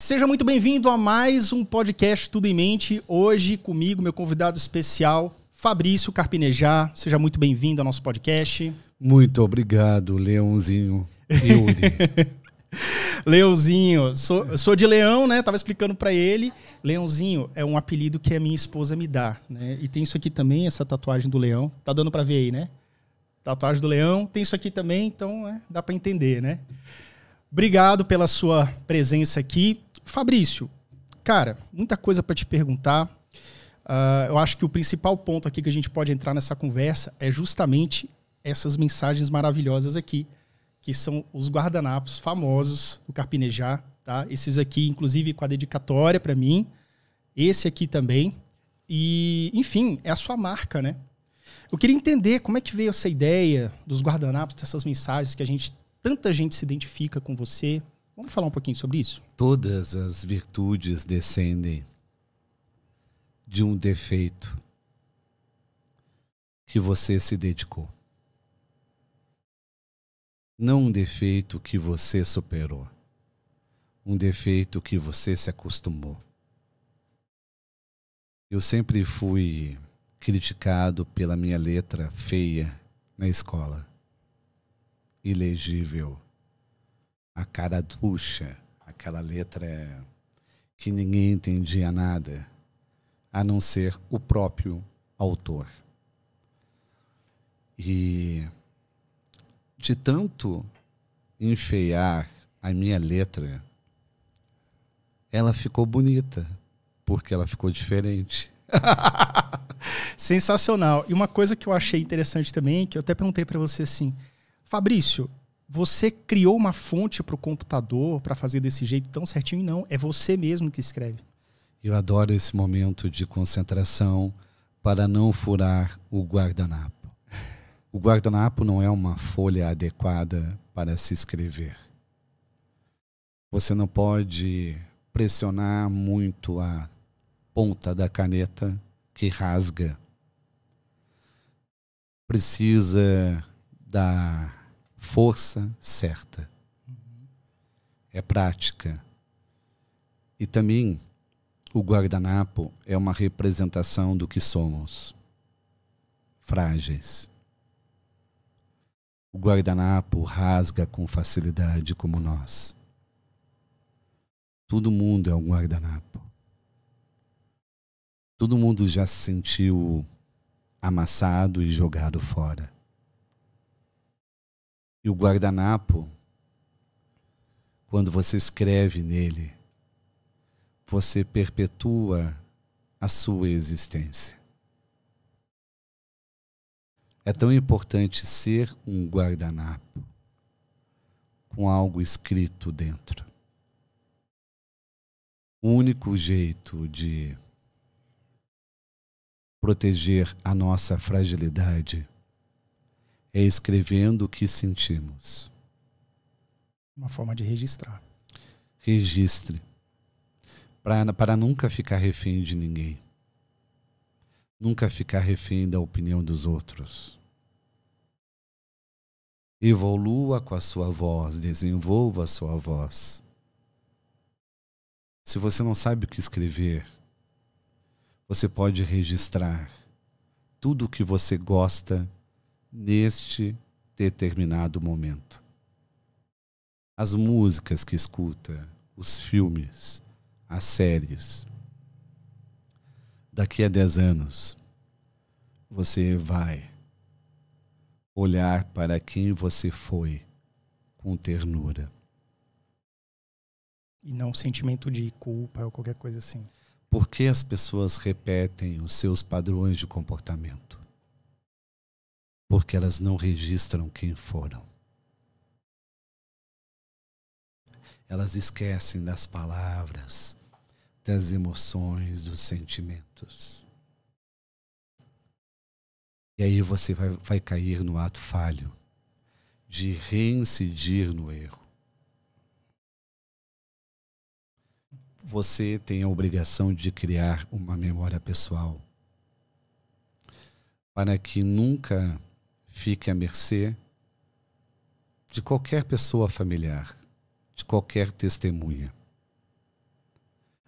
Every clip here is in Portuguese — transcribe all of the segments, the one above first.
Seja muito bem-vindo a mais um podcast Tudo em Mente. Hoje comigo, meu convidado especial, Fabrício Carpinejar. Seja muito bem-vindo ao nosso podcast. Muito obrigado, Leãozinho Yuri. Leãozinho, sou, sou de Leão, né? Tava explicando para ele. Leãozinho é um apelido que a minha esposa me dá, né? E tem isso aqui também, essa tatuagem do leão. Tá dando para ver aí, né? Tatuagem do leão. Tem isso aqui também, então é, dá para entender, né? Obrigado pela sua presença aqui. Fabrício, cara, muita coisa para te perguntar. Uh, eu acho que o principal ponto aqui que a gente pode entrar nessa conversa é justamente essas mensagens maravilhosas aqui que são os guardanapos famosos do Carpinejar, tá? Esses aqui, inclusive, com a dedicatória para mim. Esse aqui também. E, enfim, é a sua marca, né? Eu queria entender como é que veio essa ideia dos guardanapos, dessas mensagens que a gente, tanta gente se identifica com você. Vamos falar um pouquinho sobre isso? Todas as virtudes descendem de um defeito que você se dedicou não um defeito que você superou, um defeito que você se acostumou. Eu sempre fui criticado pela minha letra feia na escola, ilegível, a cara ducha, aquela letra que ninguém entendia nada, a não ser o próprio autor. E de tanto enfeiar a minha letra, ela ficou bonita, porque ela ficou diferente. Sensacional. E uma coisa que eu achei interessante também, que eu até perguntei para você assim, Fabrício, você criou uma fonte para o computador para fazer desse jeito tão certinho? Não, é você mesmo que escreve. Eu adoro esse momento de concentração para não furar o guardanapo. O guardanapo não é uma folha adequada para se escrever. Você não pode pressionar muito a ponta da caneta que rasga. Precisa da força certa. É prática. E também o guardanapo é uma representação do que somos frágeis. O guardanapo rasga com facilidade como nós. Todo mundo é um guardanapo. Todo mundo já se sentiu amassado e jogado fora. E o guardanapo, quando você escreve nele, você perpetua a sua existência. É tão importante ser um guardanapo com algo escrito dentro. O único jeito de proteger a nossa fragilidade é escrevendo o que sentimos. Uma forma de registrar. Registre. Para, para nunca ficar refém de ninguém. Nunca ficar refém da opinião dos outros. Evolua com a sua voz, desenvolva a sua voz. Se você não sabe o que escrever, você pode registrar tudo o que você gosta neste determinado momento. As músicas que escuta, os filmes, as séries. Daqui a 10 anos, você vai olhar para quem você foi com ternura. E não sentimento de culpa ou qualquer coisa assim. Por que as pessoas repetem os seus padrões de comportamento? Porque elas não registram quem foram. Elas esquecem das palavras, das emoções, dos sentimentos. E aí você vai, vai cair no ato falho de reincidir no erro. Você tem a obrigação de criar uma memória pessoal para que nunca fique à mercê de qualquer pessoa familiar, de qualquer testemunha.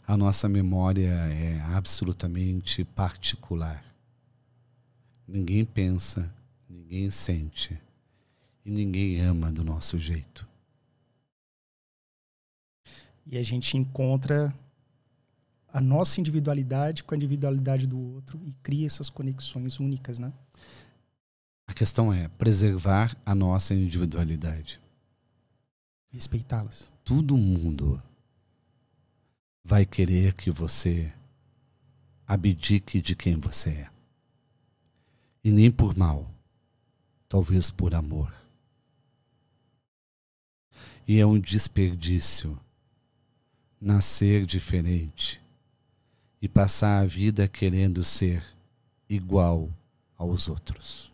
A nossa memória é absolutamente particular. Ninguém pensa, ninguém sente e ninguém ama do nosso jeito. E a gente encontra a nossa individualidade com a individualidade do outro e cria essas conexões únicas, né? A questão é preservar a nossa individualidade. Respeitá-las. Todo mundo vai querer que você abdique de quem você é. E nem por mal, talvez por amor. E é um desperdício nascer diferente e passar a vida querendo ser igual aos outros.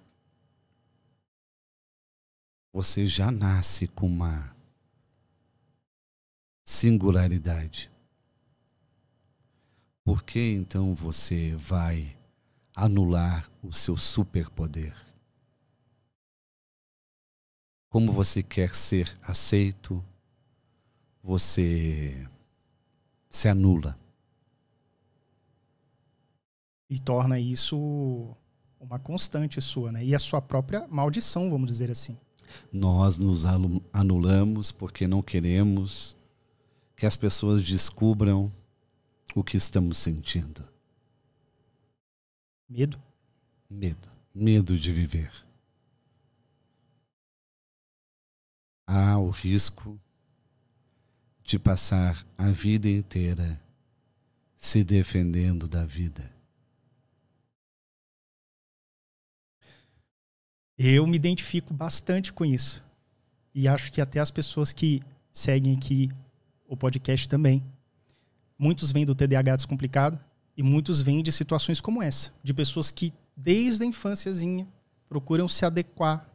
Você já nasce com uma singularidade. Por que então você vai anular o seu superpoder? Como você quer ser aceito, você se anula. E torna isso uma constante sua, né? E a sua própria maldição, vamos dizer assim. Nós nos anulamos porque não queremos que as pessoas descubram o que estamos sentindo. Medo? Medo. Medo de viver. Há o risco de passar a vida inteira se defendendo da vida. Eu me identifico bastante com isso. E acho que até as pessoas que seguem aqui o podcast também. Muitos vêm do TDAH descomplicado e muitos vêm de situações como essa, de pessoas que desde a infânciazinha procuram se adequar,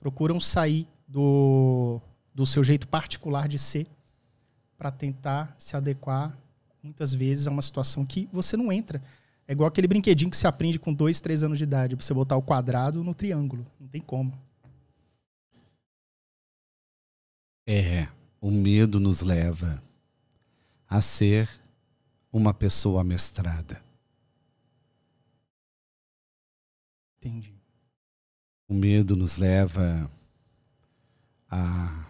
procuram sair do, do seu jeito particular de ser para tentar se adequar muitas vezes a uma situação que você não entra. É igual aquele brinquedinho que se aprende com dois, três anos de idade, você botar o quadrado no triângulo. Não tem como. É, o medo nos leva a ser uma pessoa mestrada. Entendi. O medo nos leva a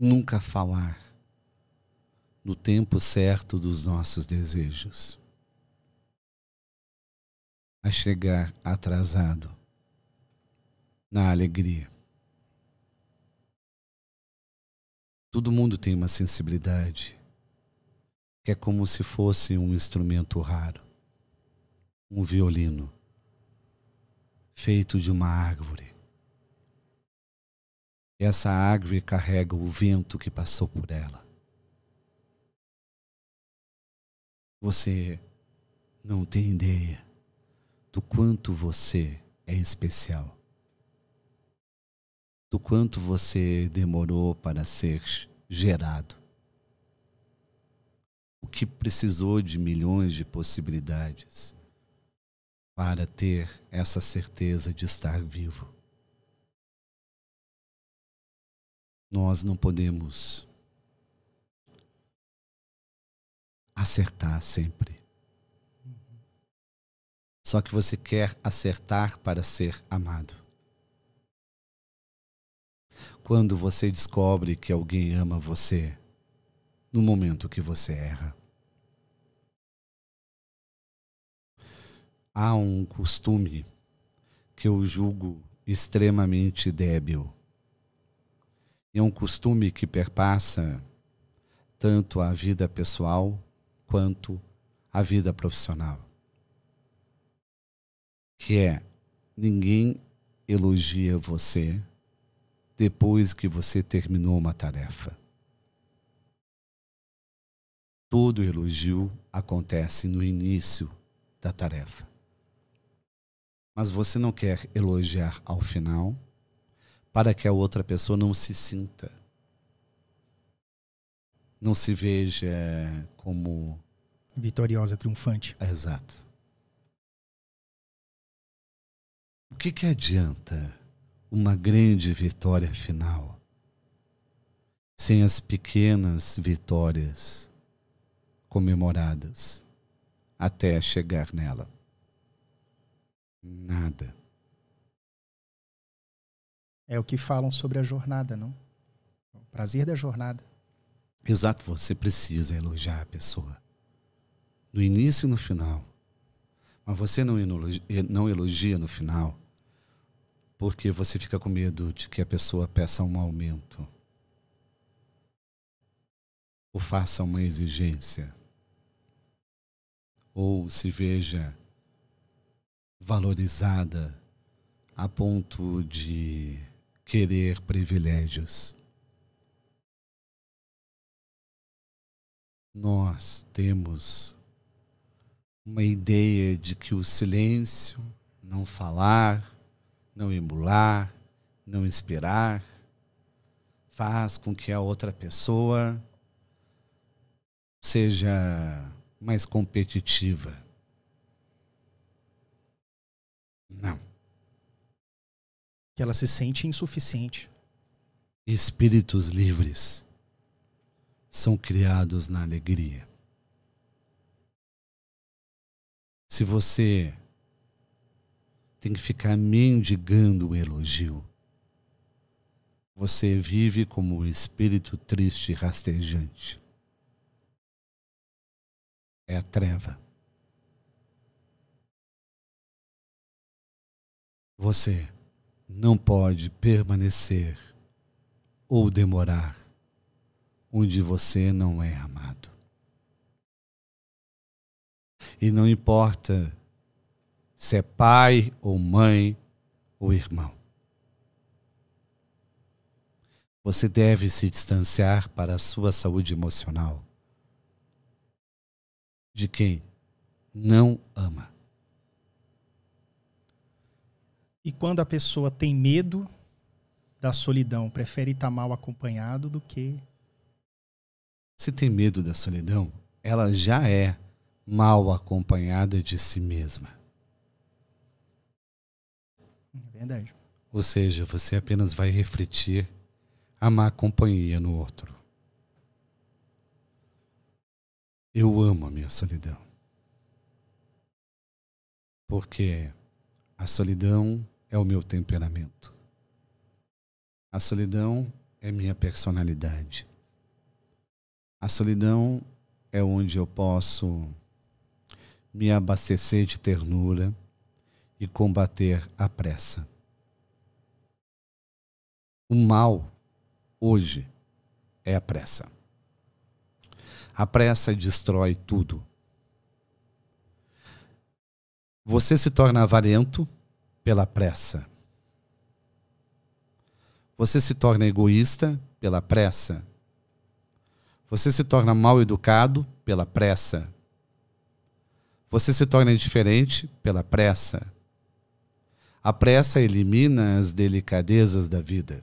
nunca falar no tempo certo dos nossos desejos, a chegar atrasado na alegria. Todo mundo tem uma sensibilidade que é como se fosse um instrumento raro, um violino feito de uma árvore. Essa árvore carrega o vento que passou por ela. Você não tem ideia do quanto você é especial do quanto você demorou para ser gerado. O que precisou de milhões de possibilidades para ter essa certeza de estar vivo. Nós não podemos acertar sempre. Só que você quer acertar para ser amado. Quando você descobre que alguém ama você no momento que você erra. Há um costume que eu julgo extremamente débil. É um costume que perpassa tanto a vida pessoal quanto a vida profissional. Que é ninguém elogia você depois que você terminou uma tarefa. Todo elogio acontece no início da tarefa. Mas você não quer elogiar ao final para que a outra pessoa não se sinta, não se veja como vitoriosa, triunfante. Exato. O que, que adianta uma grande vitória final, sem as pequenas vitórias comemoradas até chegar nela? Nada. É o que falam sobre a jornada, não? O prazer da jornada. Exato, você precisa elogiar a pessoa. No início e no final. Mas você não elogia, não elogia no final porque você fica com medo de que a pessoa peça um aumento ou faça uma exigência ou se veja valorizada a ponto de querer privilégios. Nós temos uma ideia de que o silêncio, não falar, não emular, não esperar, faz com que a outra pessoa seja mais competitiva. Não. Que ela se sente insuficiente. Espíritos livres são criados na alegria. Se você tem que ficar mendigando o elogio. Você vive como um espírito triste e rastejante. É a treva. Você não pode permanecer ou demorar onde você não é amado. E não importa se é pai ou mãe ou irmão. Você deve se distanciar para a sua saúde emocional de quem não ama. E quando a pessoa tem medo da solidão, prefere estar mal acompanhado do que. Se tem medo da solidão, ela já é mal acompanhada de si mesma. Verdade. Ou seja, você apenas vai refletir a má companhia no outro. Eu amo a minha solidão. Porque a solidão é o meu temperamento. A solidão é minha personalidade. A solidão é onde eu posso me abastecer de ternura e combater a pressa. O mal, hoje, é a pressa. A pressa destrói tudo. Você se torna avarento pela pressa. Você se torna egoísta pela pressa. Você se torna mal educado pela pressa. Você se torna indiferente pela pressa. A pressa elimina as delicadezas da vida.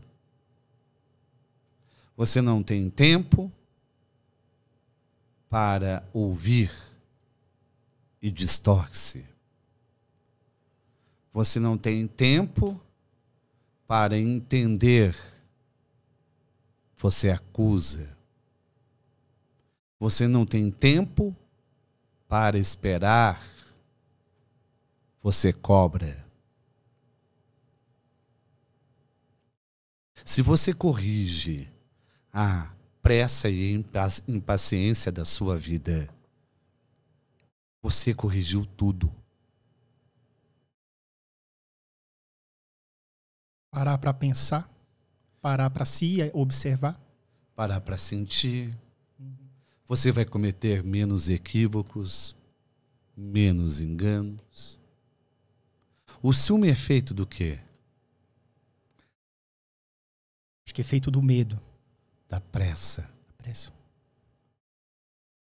Você não tem tempo para ouvir e distorce. Você não tem tempo para entender. Você acusa. Você não tem tempo para esperar. Você cobra. Se você corrige a pressa e impaciência da sua vida, você corrigiu tudo. Parar para pensar, parar para se observar, parar para sentir. Você vai cometer menos equívocos, menos enganos. O ciúme é feito do quê? Acho que é feito do medo. Da pressa. Da pressa.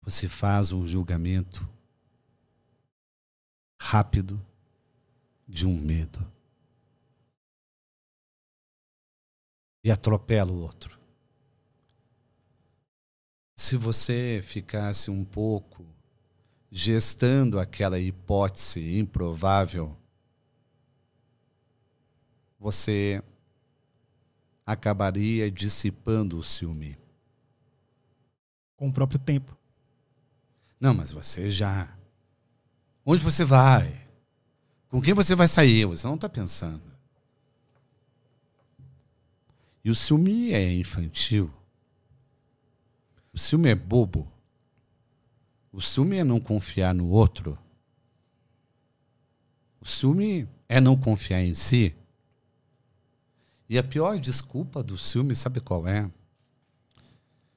Você faz um julgamento rápido de um medo. E atropela o outro. Se você ficasse um pouco gestando aquela hipótese improvável, você acabaria dissipando o ciúme. Com o próprio tempo. Não, mas você já. Onde você vai? Com quem você vai sair? Você não está pensando. E o ciúme é infantil. O ciúme é bobo. O ciúme é não confiar no outro. O ciúme é não confiar em si. E a pior desculpa do ciúme, sabe qual é?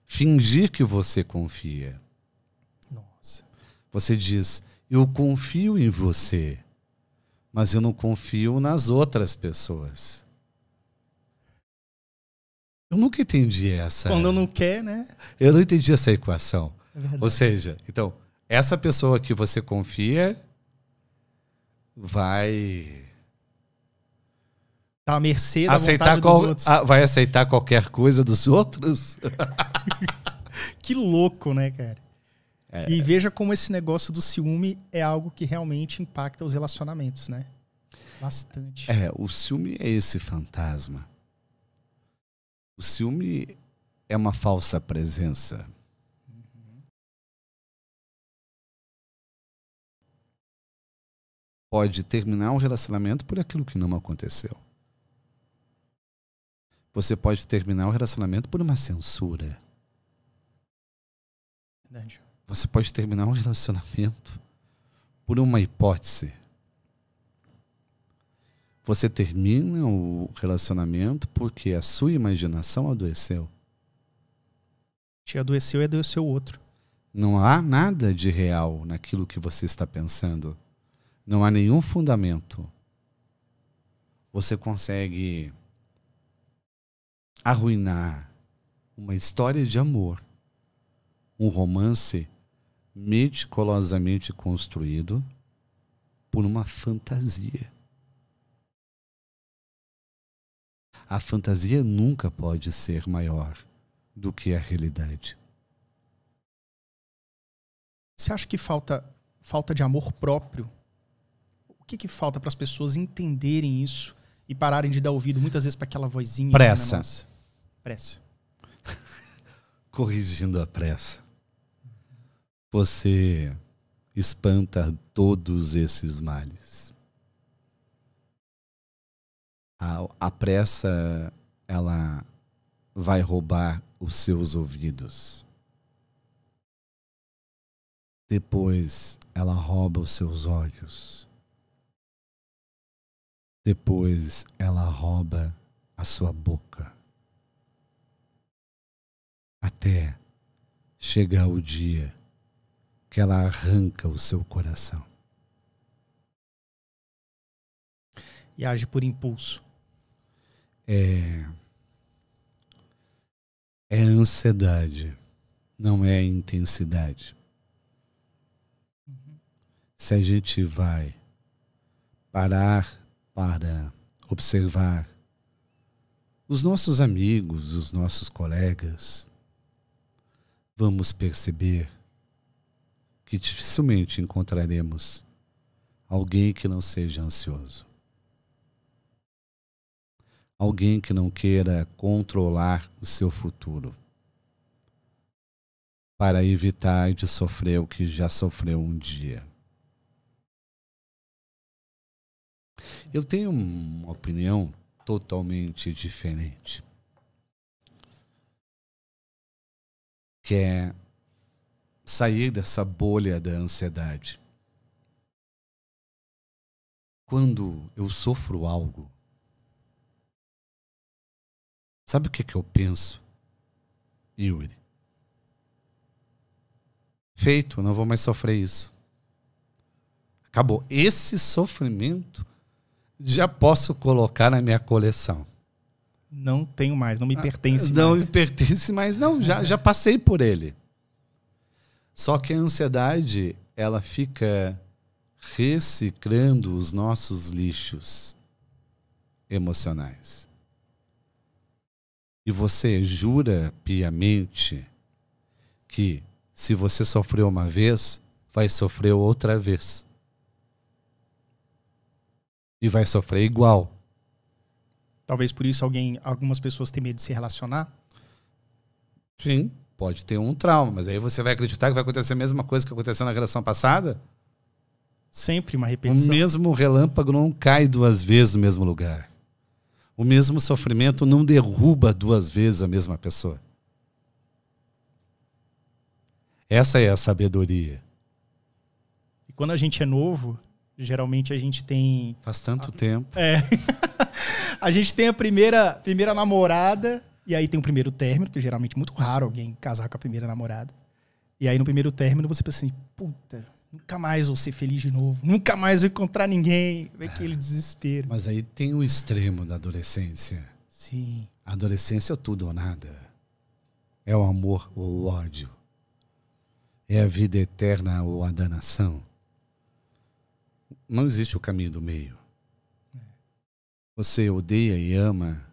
Fingir que você confia. Nossa. Você diz, eu confio em você, mas eu não confio nas outras pessoas. Eu nunca entendi essa. Quando não quer, né? Eu não entendi essa equação. É. Ou seja, então, essa pessoa que você confia vai Tá à mercê da aceitar qual- dos outros. ah, vai aceitar qualquer coisa dos outros? Que louco, né, cara? É. E veja como esse negócio do ciúme é algo que realmente impacta os relacionamentos, né? Bastante. É, o ciúme é esse fantasma. O ciúme é uma falsa presença. Pode terminar um relacionamento por aquilo que não aconteceu. Você pode terminar um relacionamento por uma censura. Verdade. Você pode terminar um relacionamento por uma hipótese. Você termina o relacionamento porque a sua imaginação adoeceu. Te adoeceu e adoeceu o outro. Não há nada de real naquilo que você está pensando. Não há nenhum fundamento. Você consegue arruinar uma história de amor, um romance meticulosamente construído por uma fantasia. A fantasia nunca pode ser maior do que a realidade. Você acha que falta falta de amor próprio? O que, que falta para as pessoas entenderem isso e pararem de dar ouvido muitas vezes para aquela vozinha? que Pressa. nossa- Pressa. corrigindo a pressa. Você espanta todos esses males. A, a pressa, ela vai roubar os seus ouvidos. Depois, ela rouba os seus olhos. Depois, ela rouba a sua boca até chegar o dia que ela arranca o seu coração. E age por impulso. É é ansiedade, não é intensidade. Se a gente vai parar para observar os nossos amigos, os nossos colegas, vamos perceber que dificilmente encontraremos alguém que não seja ansioso. Alguém que não queira controlar o seu futuro para evitar de sofrer o que já sofreu um dia. Eu tenho uma opinião totalmente diferente. Que é sair dessa bolha da ansiedade. Quando eu sofro algo, sabe o que, que eu penso, Yuri? Feito, não vou mais sofrer isso. Acabou. Esse sofrimento já posso colocar na minha coleção. Não tenho mais, não me pertence Não mais. me pertence, mas não, já, já passei por ele. Só que a ansiedade, ela fica reciclando os nossos lixos emocionais. E você jura piamente que se você sofreu uma vez, vai sofrer outra vez. E vai sofrer igual. Talvez por isso alguém, algumas pessoas têm medo de se relacionar. Sim, Pode ter um trauma, mas aí você vai acreditar que vai acontecer a mesma coisa que aconteceu na relação passada? Sempre uma O repetição. mesmo relâmpago não cai duas vezes no mesmo lugar. O mesmo sofrimento não derruba duas vezes a mesma pessoa. Essa é a sabedoria. E quando a gente é novo, geralmente a gente tem. Faz tanto tempo. É. a gente tem a primeira, primeira namorada, e aí tem o primeiro término, que geralmente é muito raro alguém casar com a primeira namorada. E aí no primeiro término você pensa assim, puta, nunca mais vou ser feliz de novo, nunca mais vou encontrar ninguém. Vê aquele desespero. Mas aí tem o extremo da adolescência. Sim. A adolescência é tudo ou nada. É o amor ou o ódio. É a vida eterna ou a danação. Não existe o caminho do meio. Você odeia e ama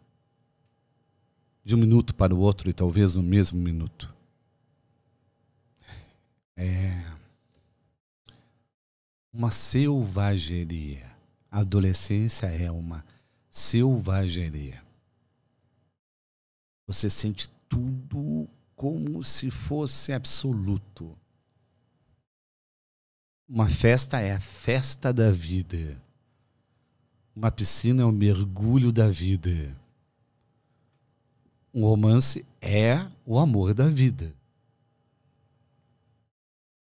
de um minuto para o outro e talvez no mesmo minuto. É uma selvageria. A adolescência é uma selvageria. Você sente tudo como se fosse absoluto. Uma festa é a festa da vida. Uma piscina é o mergulho da vida. Um romance é o amor da vida.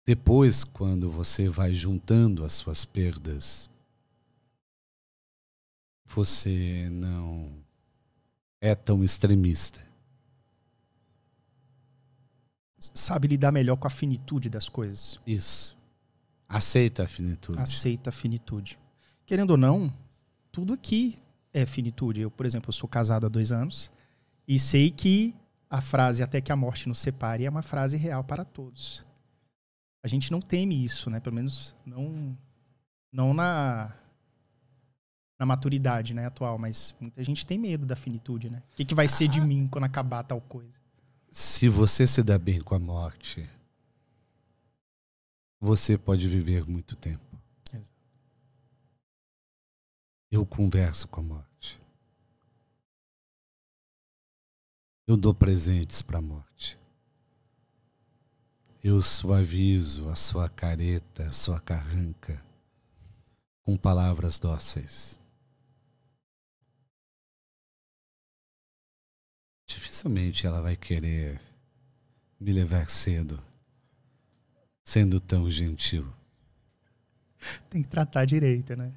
Depois, quando você vai juntando as suas perdas, você não é tão extremista. Sabe lidar melhor com a finitude das coisas. Isso. Aceita a finitude. Aceita a finitude. Querendo ou não, tudo aqui é finitude. Eu, por exemplo, eu sou casado há dois anos e sei que a frase até que a morte nos separe é uma frase real para todos. A gente não teme isso, né? Pelo menos não, não na, na maturidade né, atual, mas muita gente tem medo da finitude, né? O que, que vai ser de mim quando acabar tal coisa? Se você se dá bem com a morte, você pode viver muito tempo. Eu converso com a morte. Eu dou presentes para a morte. Eu suavizo a sua careta, a sua carranca, com palavras dóceis. Dificilmente ela vai querer me levar cedo, sendo tão gentil. Tem que tratar direito, né?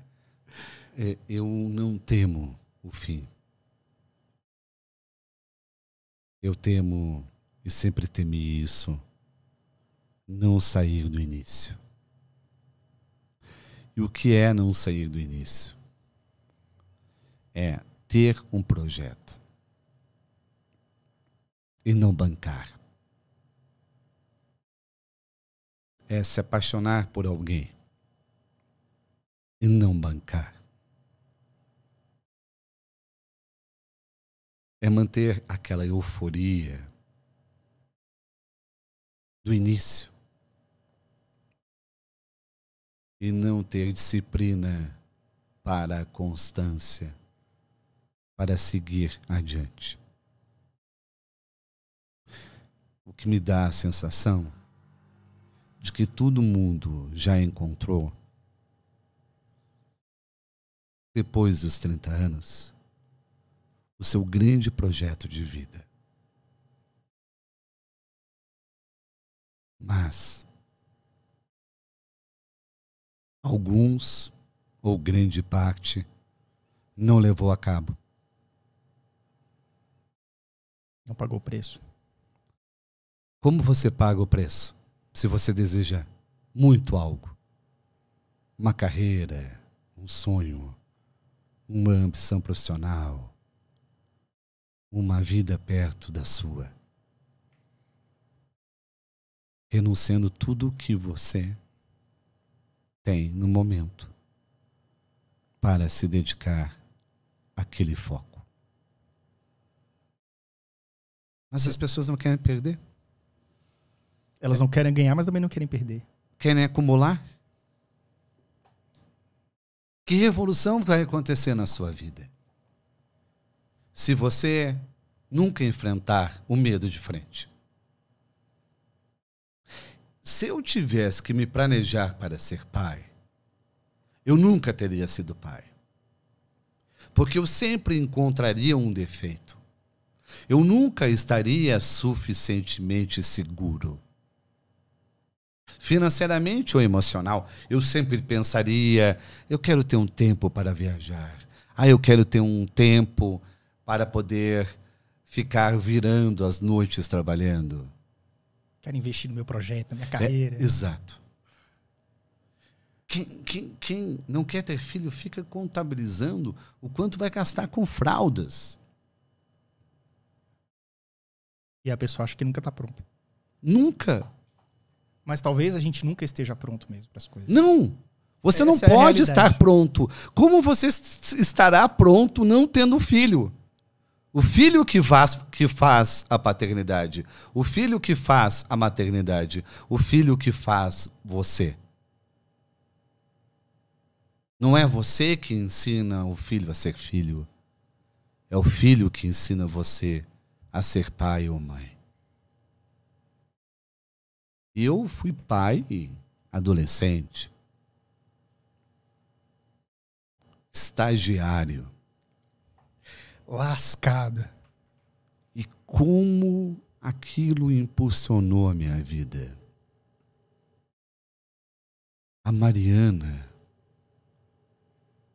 É, Eu não temo o fim. Eu temo, e sempre temi isso, não sair do início. E o que é não sair do início? É ter um projeto e não bancar. É se apaixonar por alguém e não bancar. É manter aquela euforia do início e não ter disciplina para a constância, para seguir adiante. O que me dá a sensação de que todo mundo já encontrou, depois dos 30 anos, o seu grande projeto de vida. Mas alguns, ou grande parte, não levou a cabo. Não pagou o preço. Como você paga o preço? Se você deseja muito algo, uma carreira, um sonho, uma ambição profissional, uma vida perto da sua, renunciando tudo o que você tem no momento para se dedicar àquele foco. Mas as pessoas não querem perder. Elas não querem ganhar, mas também não querem perder. Querem acumular? Que revolução vai acontecer na sua vida? Se você nunca enfrentar o medo de frente. Se eu tivesse que me planejar para ser pai, eu nunca teria sido pai. Porque eu sempre encontraria um defeito. Eu nunca estaria suficientemente seguro. Financeiramente ou emocional, eu sempre pensaria: eu quero ter um tempo para viajar. Ah, eu quero ter um tempo para poder ficar virando as noites trabalhando. Quero investir no meu projeto, na minha carreira. É, exato. Quem, quem, quem não quer ter filho fica contabilizando o quanto vai gastar com fraldas. E a pessoa acha que nunca está pronta. Nunca. Mas talvez a gente nunca esteja pronto mesmo para as coisas. Não. Você Essa não é pode estar pronto. Como você estará pronto não tendo filho? O filho que faz, que faz a paternidade, o filho que faz a maternidade, o filho que faz você. Não é você que ensina o filho a ser filho. É o filho que ensina você a ser pai ou mãe. Eu fui pai adolescente, estagiário lascada. E como aquilo impulsionou a minha vida. A Mariana,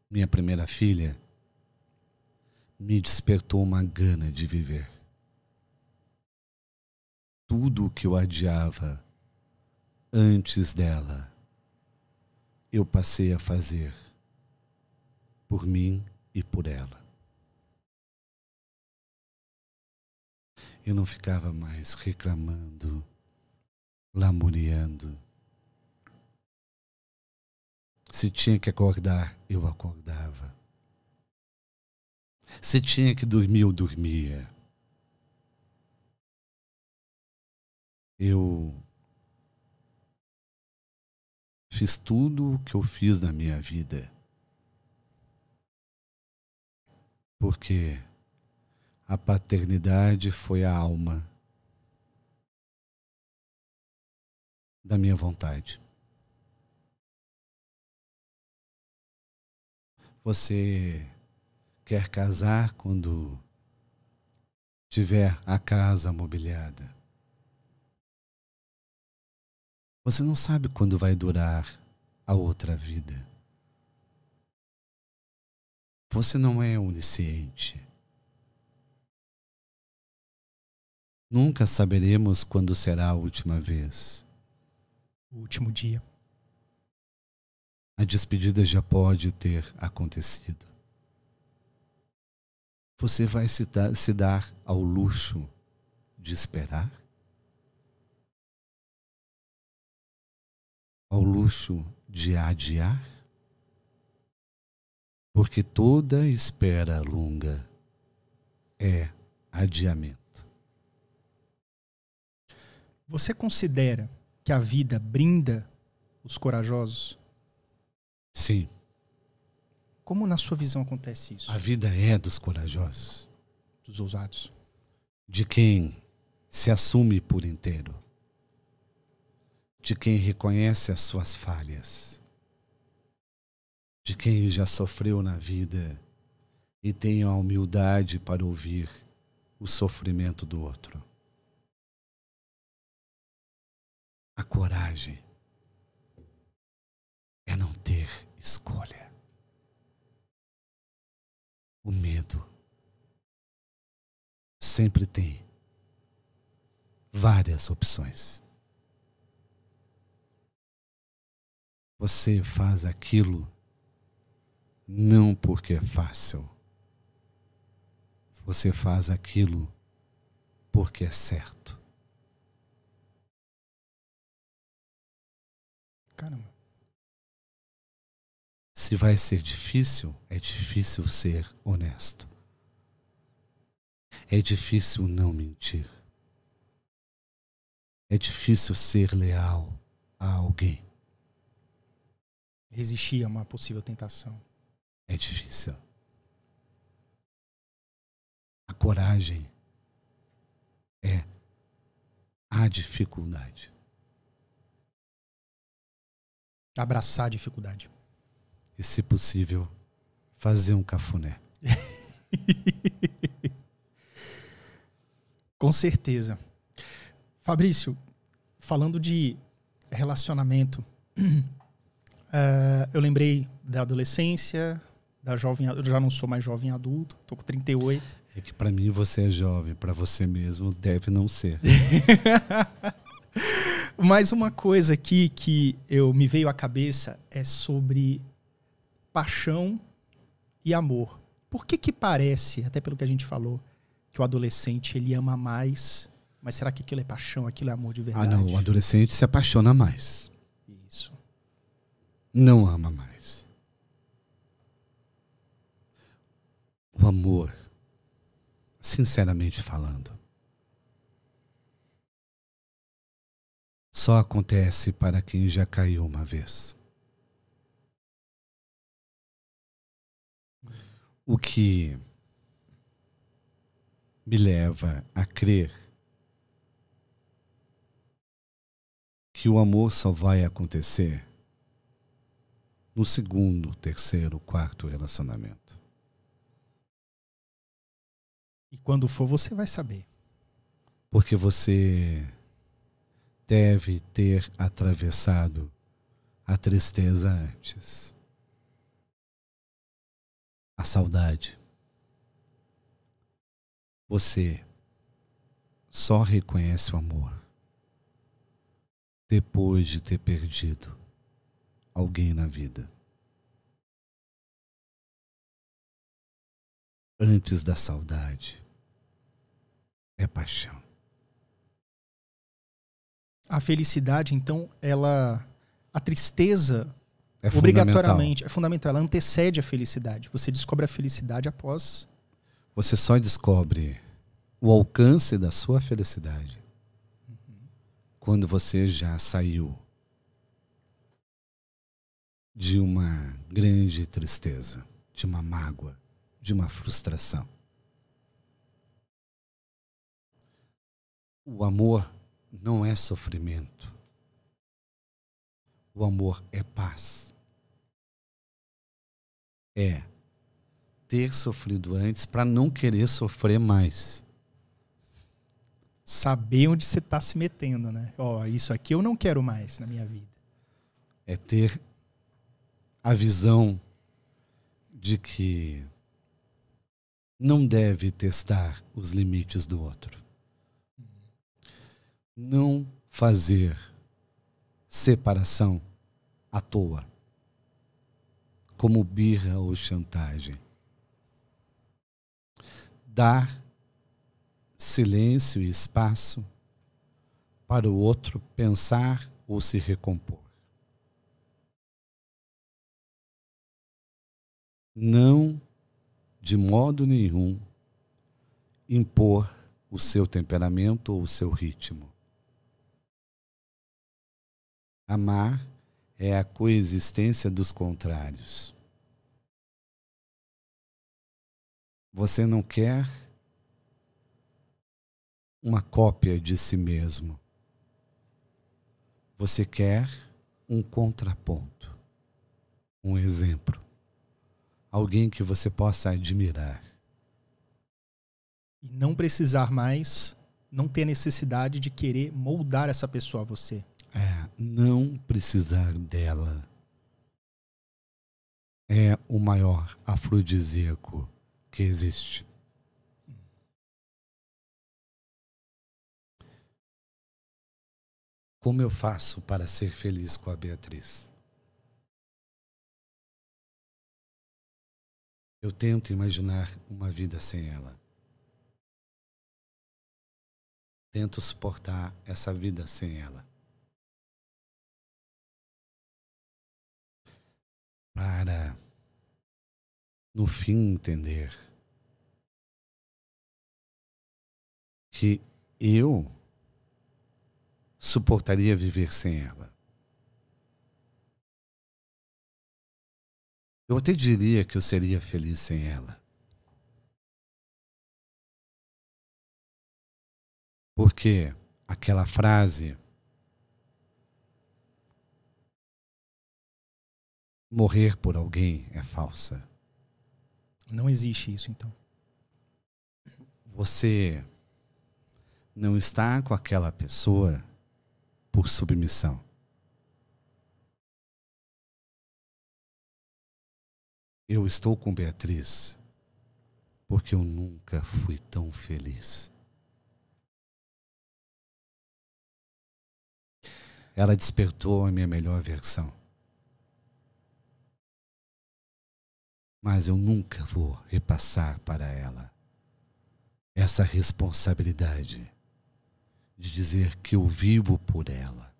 minha primeira filha, me despertou uma gana de viver. Tudo o que eu adiava antes dela, eu passei a fazer por mim e por ela. eu não ficava mais reclamando, lamuriando. Se tinha que acordar, eu acordava. Se tinha que dormir, eu dormia. Eu fiz tudo o que eu fiz na minha vida. Porque a paternidade foi a alma da minha vontade. Você quer casar quando tiver a casa mobiliada. Você não sabe quando vai durar a outra vida. Você não é onisciente. Nunca saberemos quando será a última vez. O último dia. A despedida já pode ter acontecido. Você vai se dar, se dar ao luxo de esperar? Ao luxo de adiar? Porque toda espera longa é adiamento. Você considera que a vida brinda os corajosos? Sim. Como na sua visão acontece isso? A vida é dos corajosos, dos ousados, de quem se assume por inteiro, de quem reconhece as suas falhas, de quem já sofreu na vida e tem a humildade para ouvir o sofrimento do outro. A coragem é não ter escolha. O medo sempre tem várias opções. Você faz aquilo não porque é fácil. Você faz aquilo porque é certo. Caramba. Se vai ser difícil, é difícil ser honesto. É difícil não mentir. É difícil ser leal a alguém. Resistir a uma possível tentação. É difícil. A coragem é a dificuldade. Abraçar a dificuldade. E, se possível, fazer um cafuné. Com certeza. Fabrício, falando de relacionamento, uh, eu lembrei da adolescência, da jovem, eu já não sou mais jovem adulto, tô com 38. É que para mim você é jovem, para você mesmo deve não ser. Mas uma coisa aqui que eu me veio à cabeça é sobre paixão e amor. Por que que parece, até pelo que a gente falou, que o adolescente ele ama mais, mas será que aquilo é paixão, aquilo é amor de verdade? Ah, não, o adolescente se apaixona mais. Não ama mais. O amor, sinceramente falando, só acontece para quem já caiu uma vez. O que me leva a crer que o amor só vai acontecer no segundo, terceiro, quarto relacionamento. E quando for, você vai saber. Porque você deve ter atravessado a tristeza antes, a saudade. Você só reconhece o amor depois de ter perdido alguém na vida. Antes da saudade é paixão. A felicidade, então, ela. A tristeza, É obrigatoriamente, é fundamental. Ela antecede a felicidade. Você descobre a felicidade após. Você só descobre o alcance da sua felicidade quando você já saiu de uma grande tristeza, de uma mágoa, de uma frustração. O amor não é sofrimento. O amor é paz. É ter sofrido antes para não querer sofrer mais. Saber onde você está se metendo, né? Ó, isso aqui eu não quero mais na minha vida. É ter a visão de que não deve testar os limites do outro. Não fazer separação à toa, como birra ou chantagem. Dar silêncio e espaço para o outro pensar ou se recompor. Não, de modo nenhum, impor o seu temperamento ou o seu ritmo. Amar é a coexistência dos contrários. Você não quer uma cópia de si mesmo. Você quer um contraponto, um exemplo, alguém que você possa admirar. E não precisar mais, não ter necessidade de querer moldar essa pessoa a você. É, não precisar dela é o maior afrodisíaco que existe. Como eu faço para ser feliz com a Beatriz? Eu tento imaginar uma vida sem ela. Tento suportar essa vida sem ela. Para, no fim, entender que eu suportaria viver sem ela. Eu até diria que eu seria feliz sem ela. Porque aquela frase morrer por alguém é falsa. Não existe isso, então. Você não está com aquela pessoa por submissão. Eu estou com Beatriz porque eu nunca fui tão feliz. Ela despertou a minha melhor versão. Mas eu nunca vou repassar para ela essa responsabilidade de dizer que eu vivo por ela.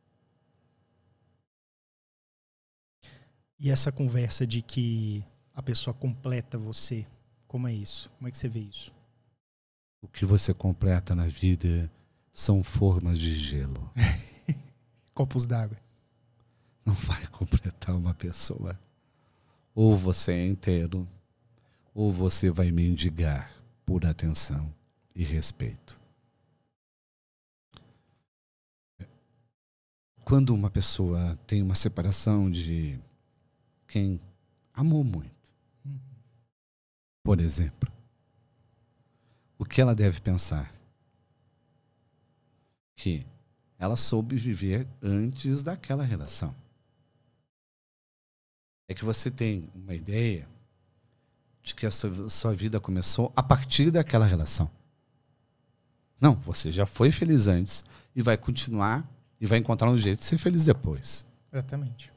E essa conversa de que a pessoa completa você, como é isso? Como é que você vê isso? O que você completa na vida são formas de gelo. Copos d'água. Não vai completar uma pessoa. Ou você é inteiro, ou você vai mendigar por atenção e respeito. Quando uma pessoa tem uma separação de quem amou muito, por exemplo, o que ela deve pensar? Que ela soube viver antes daquela relação. É que você tem uma ideia de que a sua, sua vida começou a partir daquela relação. Não, você já foi feliz antes e vai continuar e vai encontrar um jeito de ser feliz depois. Exatamente.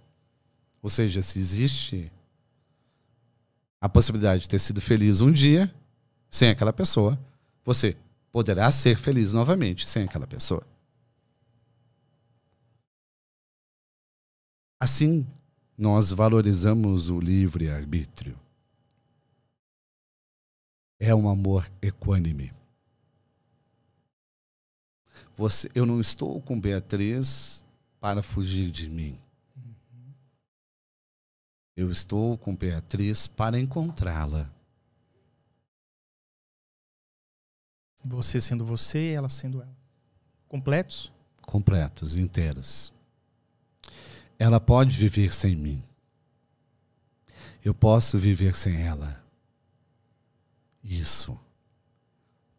Ou seja, se existe a possibilidade de ter sido feliz um dia sem aquela pessoa, você poderá ser feliz novamente sem aquela pessoa. Assim, nós valorizamos o livre-arbítrio. É um amor equânime. Você, eu não estou com Beatriz para fugir de mim. Eu estou com Beatriz para encontrá-la. Você sendo você, ela sendo ela. Completos? Completos, inteiros. Ela pode viver sem mim. Eu posso viver sem ela. Isso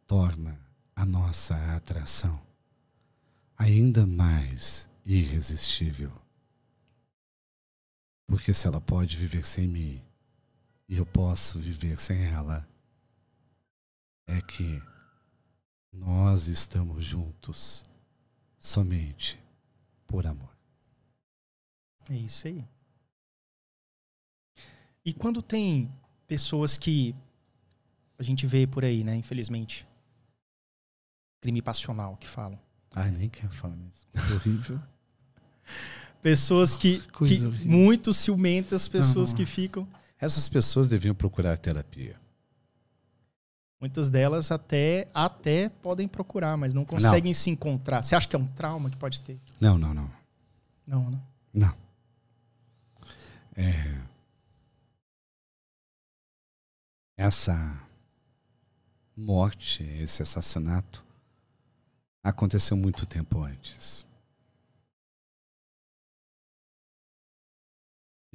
torna a nossa atração ainda mais irresistível. Porque se ela pode viver sem mim e eu posso viver sem ela, é que nós estamos juntos somente por amor. É isso aí. E quando tem pessoas que a gente vê por aí, né, infelizmente, crime passional que falam. Ai, nem quero falar nisso. Coisa horrível. Pessoas que, que muito ciumentas, pessoas não, não. que ficam. Essas pessoas deviam procurar terapia. Muitas delas até, até podem procurar, mas não conseguem não. se encontrar. Você acha que é um trauma que pode ter? Não, não, não. Não, não. Não. É... Essa morte, esse assassinato, aconteceu muito tempo antes.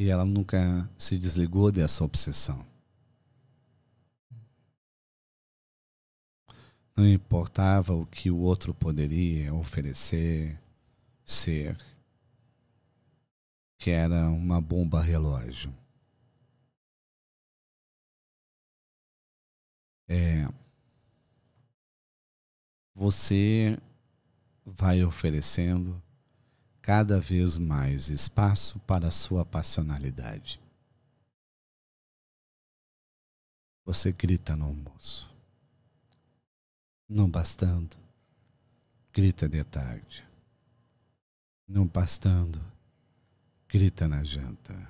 E ela nunca se desligou dessa obsessão. Não importava o que o outro poderia oferecer, ser, que era uma bomba relógio. É, você vai oferecendo cada vez mais espaço para sua passionalidade. Você grita no almoço. Não bastando, grita de tarde. Não bastando, grita na janta.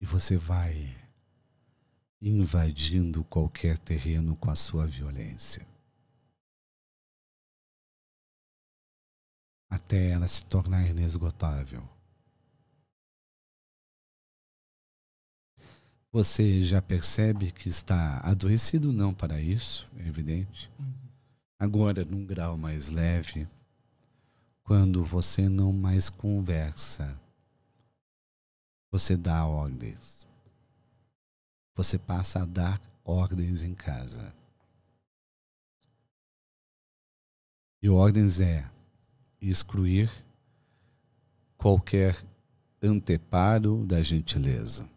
E você vai invadindo qualquer terreno com a sua violência. Até ela se tornar inesgotável. Você já percebe que está adoecido não para isso, é evidente. Uhum. Agora, num grau mais leve, quando você não mais conversa você dá ordens. Você passa a dar ordens em casa. E ordens é excluir qualquer anteparo da gentileza.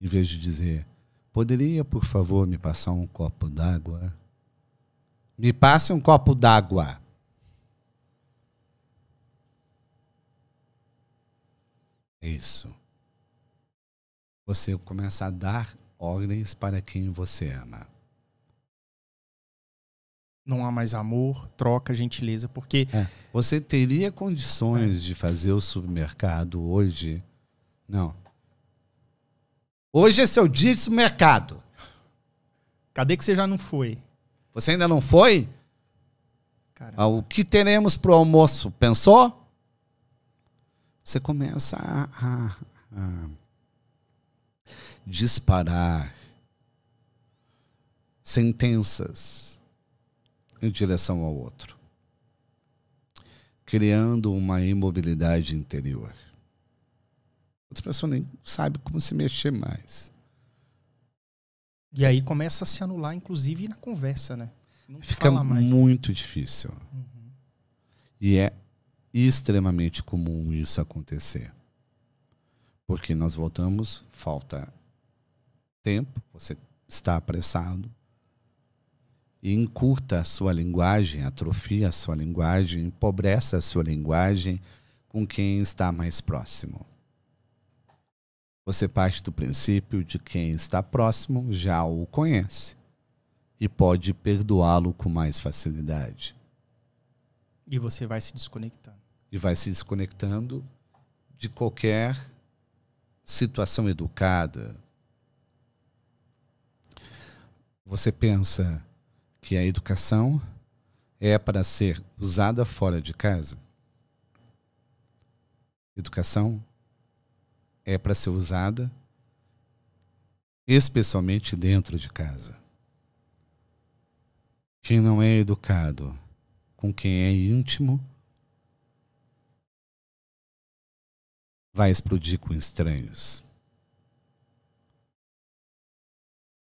Em vez de dizer, poderia, por favor, me passar um copo d'água? Me passe um copo d'água. É isso. Você começa a dar ordens para quem você ama. Não há mais amor, troca, gentileza, porque. É. Você teria condições é. de fazer o supermercado hoje? Não. Hoje é seu dia de supermercado. Cadê que você já não foi? Você ainda não foi? Ah, o que teremos para o almoço? Pensou? Você começa a, a, a disparar sentenças em direção ao outro, criando uma imobilidade interior. Outra pessoa nem sabe como se mexer mais. E aí começa a se anular, inclusive, na conversa, né? Não Fica muito difícil. Uhum. E é extremamente comum isso acontecer. Porque nós voltamos, falta tempo, você está apressado, e encurta a sua linguagem, atrofia a sua linguagem, empobrece a sua linguagem com quem está mais próximo. Você parte do princípio de quem está próximo já o conhece e pode perdoá-lo com mais facilidade. E você vai se desconectando. E vai se desconectando de qualquer situação educada. Você pensa que a educação é para ser usada fora de casa? Educação é para ser usada especialmente dentro de casa. Quem não é educado com quem é íntimo vai explodir com estranhos.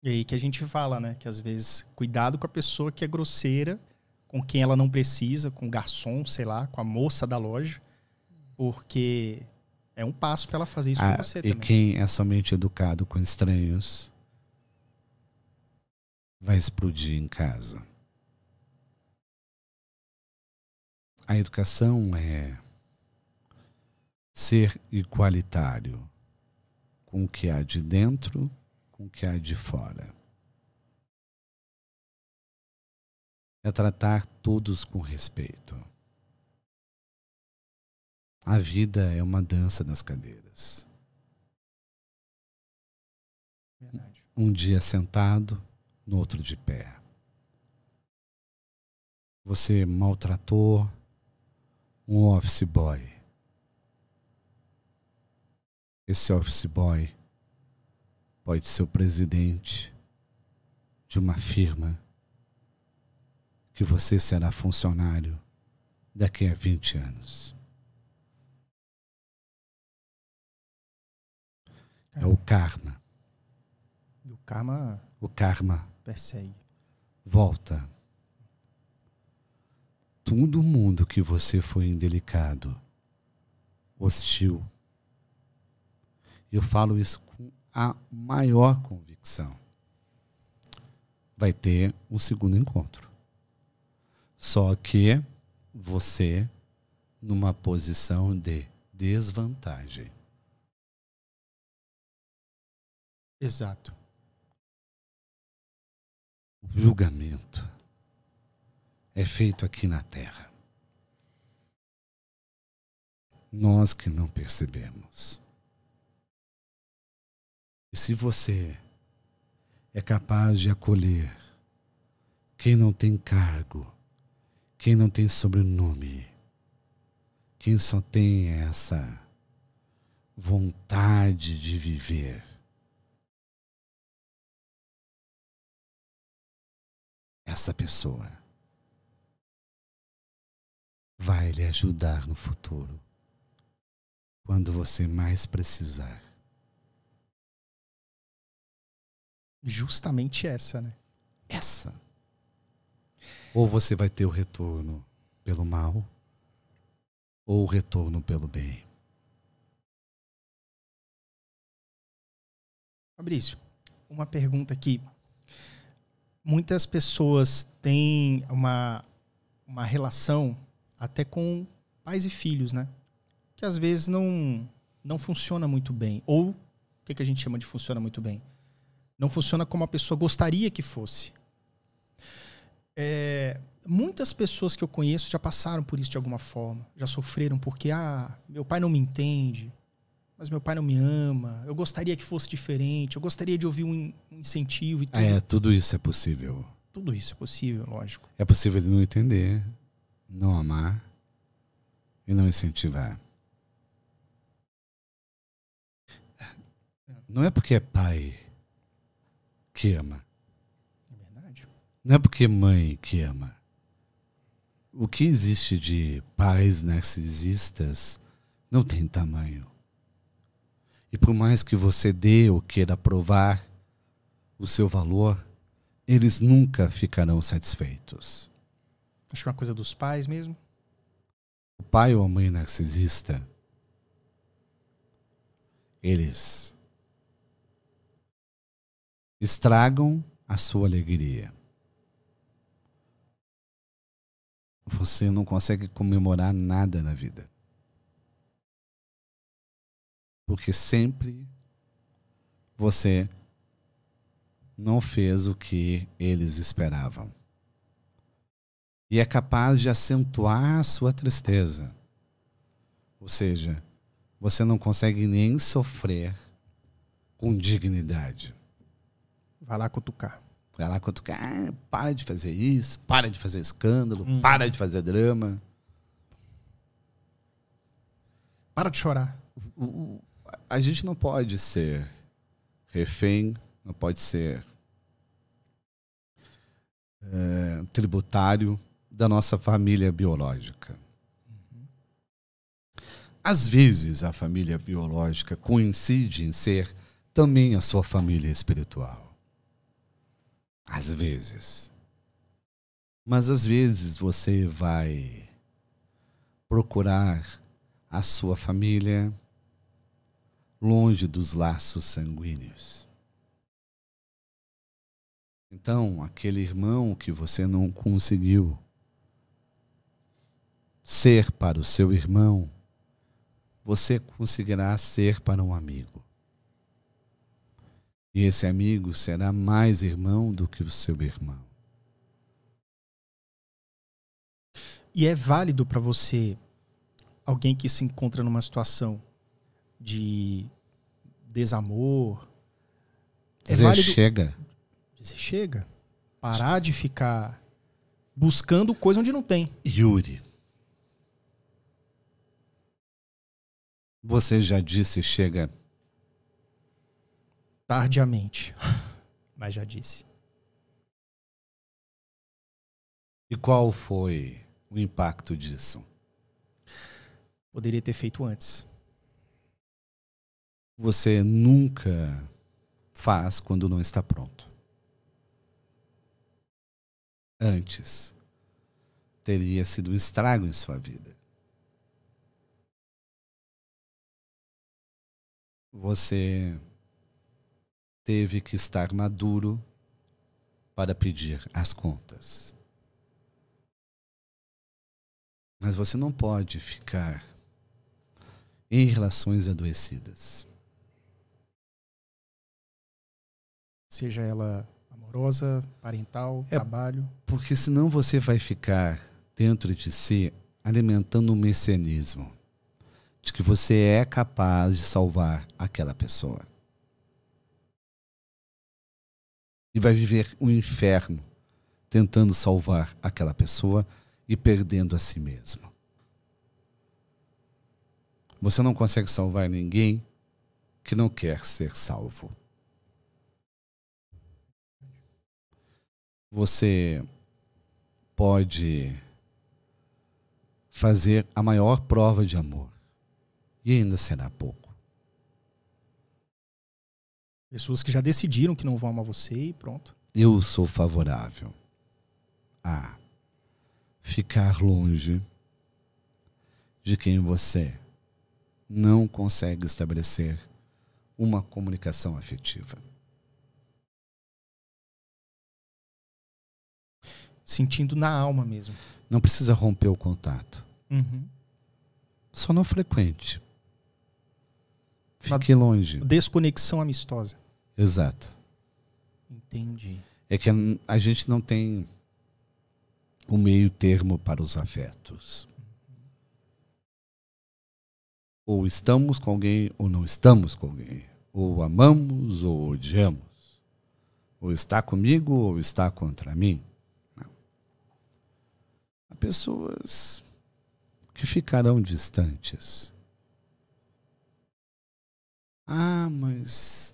E aí que a gente fala, né? Que às vezes, cuidado com a pessoa que é grosseira, com quem ela não precisa, com o garçom, sei lá, com a moça da loja, porque é um passo para ela fazer isso ah, com você e também. E quem é somente educado com estranhos vai explodir em casa. A educação é ser igualitário com o que há de dentro, com o que há de fora. É tratar todos com respeito. A vida é uma dança das cadeiras. Verdade. Um dia sentado, no outro de pé. Você maltratou um office boy. Esse office boy pode ser o presidente de uma firma que você será funcionário daqui a 20 anos. É o karma. O karma. O karma. Persegue. Volta. Todo mundo que você foi indelicado, hostil. Eu falo isso a maior convicção. Vai ter um segundo encontro. Só que você numa posição de desvantagem. Exato. O julgamento é feito aqui na terra. Nós que não percebemos. Se você é capaz de acolher quem não tem cargo, quem não tem sobrenome, quem só tem essa vontade de viver, essa pessoa vai lhe ajudar no futuro. quando você mais precisar. Justamente essa, né? Essa. Ou você vai ter o retorno pelo mal, ou o retorno pelo bem. Fabrício, uma pergunta aqui. Muitas pessoas têm uma, uma relação até com pais e filhos, né? Que às vezes não, não funciona muito bem. Ou o que, que a gente chama de funciona muito bem? Não funciona como a pessoa gostaria que fosse. É, muitas pessoas que eu conheço já passaram por isso de alguma forma. Já sofreram porque, ah, meu pai não me entende, mas meu pai não me ama, eu gostaria que fosse diferente, eu gostaria de ouvir um incentivo e tudo. É, tudo isso é possível. Tudo isso é possível, lógico. É possível ele não entender, não amar e não incentivar. Não é porque é pai que ama. É verdade. Não é porque mãe que ama. O que existe de pais narcisistas não tem tamanho. E por mais que você dê ou queira provar o seu valor, eles nunca ficarão satisfeitos. Acho que é uma coisa dos pais mesmo. O pai ou a mãe narcisista, eles estragam a sua alegria. Você não consegue comemorar nada na vida. Porque sempre você não fez o que eles esperavam. E é capaz de acentuar a sua tristeza. Ou seja, você não consegue nem sofrer com dignidade. Vai lá cutucar. Vai lá cutucar. Ah, para de fazer isso, para de fazer escândalo, hum. para de fazer drama. Para de chorar. O, o, a gente não pode ser refém, não pode ser é, tributário da nossa família biológica. Às vezes, a família biológica coincide em ser também a sua família espiritual. Às vezes. Mas às vezes você vai procurar a sua família longe dos laços sanguíneos. Então, aquele irmão que você não conseguiu ser para o seu irmão, você conseguirá ser para um amigo. E esse amigo será mais irmão do que o seu irmão. E é válido para você, alguém que se encontra numa situação de desamor. É Dizer válido... chega. Dizer chega. Parar de ficar buscando coisa onde não tem. Yuri. Você já disse chega? Tardiamente. Mas já disse. E qual foi o impacto disso? Poderia ter feito antes você nunca faz quando não está pronto. Antes, teria sido um estrago em sua vida. Você teve que estar maduro para pedir as contas. Mas você não pode ficar em relações adoecidas. Seja ela amorosa, parental, é, trabalho. Porque senão você vai ficar dentro de si alimentando um messianismo de que você é capaz de salvar aquela pessoa. E vai viver um inferno tentando salvar aquela pessoa e perdendo a si mesmo. Você não consegue salvar ninguém que não quer ser salvo. você pode fazer a maior prova de amor. E ainda será pouco. Pessoas que já decidiram que não vão amar você e pronto. Eu sou favorável a ficar longe de quem você não consegue estabelecer uma comunicação afetiva. Sentindo na alma mesmo. Não precisa romper o contato. Uhum. Só não frequente. Fique longe. Desconexão amistosa. Exato. Entendi. É que a gente não tem o meio termo para os afetos. Ou estamos com alguém ou não estamos com alguém. Ou amamos ou odiamos. Ou está comigo ou está contra mim. Não. Há pessoas que ficarão distantes. Ah, mas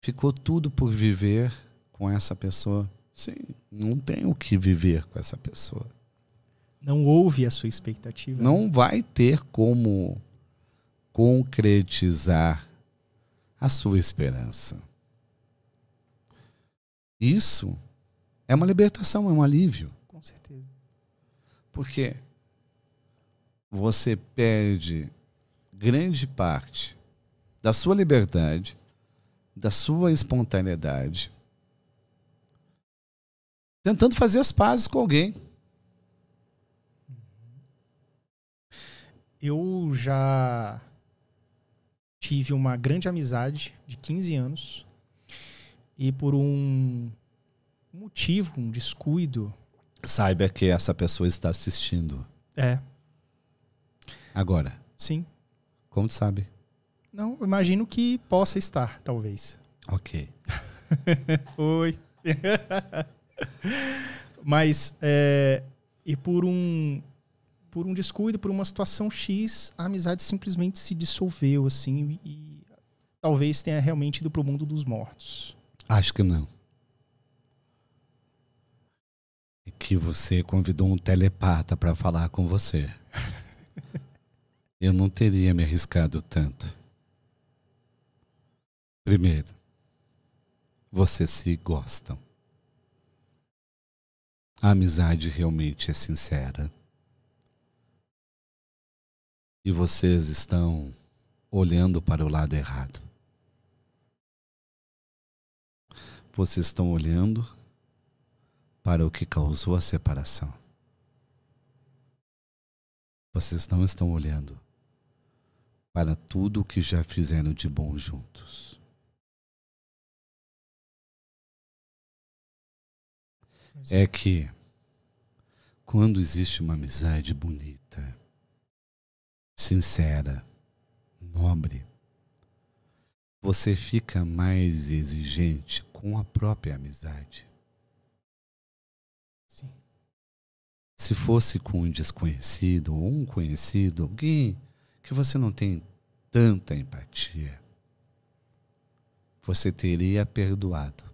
ficou tudo por viver com essa pessoa. Sim, não tem o que viver com essa pessoa. Não houve a sua expectativa. Não vai ter como concretizar a sua esperança. Isso é uma libertação, é um alívio. Com certeza. Porque você perde grande parte da sua liberdade, da sua espontaneidade, tentando fazer as pazes com alguém. Eu já tive uma grande amizade de 15 anos e por um motivo, um descuido. Saiba que essa pessoa está assistindo. É. Agora. Sim. Como tu sabe? Não, imagino que possa estar, talvez. Ok. Oi. Mas, é, e por um, por um descuido, por uma situação X, a amizade simplesmente se dissolveu, assim, e talvez tenha realmente ido para o mundo dos mortos. Acho que não. É que você convidou um telepata para falar com você. Eu não teria me arriscado tanto. Primeiro, vocês se gostam. A amizade realmente é sincera. E vocês estão olhando para o lado errado. Vocês estão olhando para o que causou a separação. Vocês não estão olhando para tudo o que já fizeram de bom juntos. É que quando existe uma amizade bonita, sincera, nobre, você fica mais exigente com a própria amizade. Sim. Se fosse com um desconhecido ou um conhecido, alguém que você não tem tanta empatia, você teria perdoado.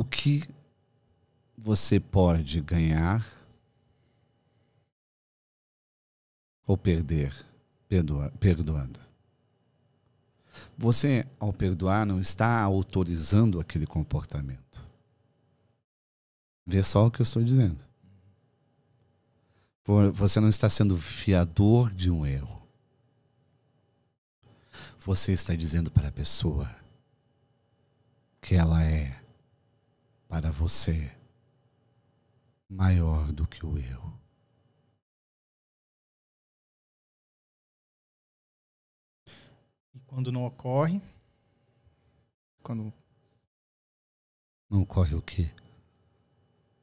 O que você pode ganhar ou perder perdoando? Você, ao perdoar, não está autorizando aquele comportamento. Vê só o que eu estou dizendo. Você não está sendo fiador de um erro. Você está dizendo para a pessoa que ela é para você maior do que o eu. E quando não ocorre? Quando. Não ocorre o quê?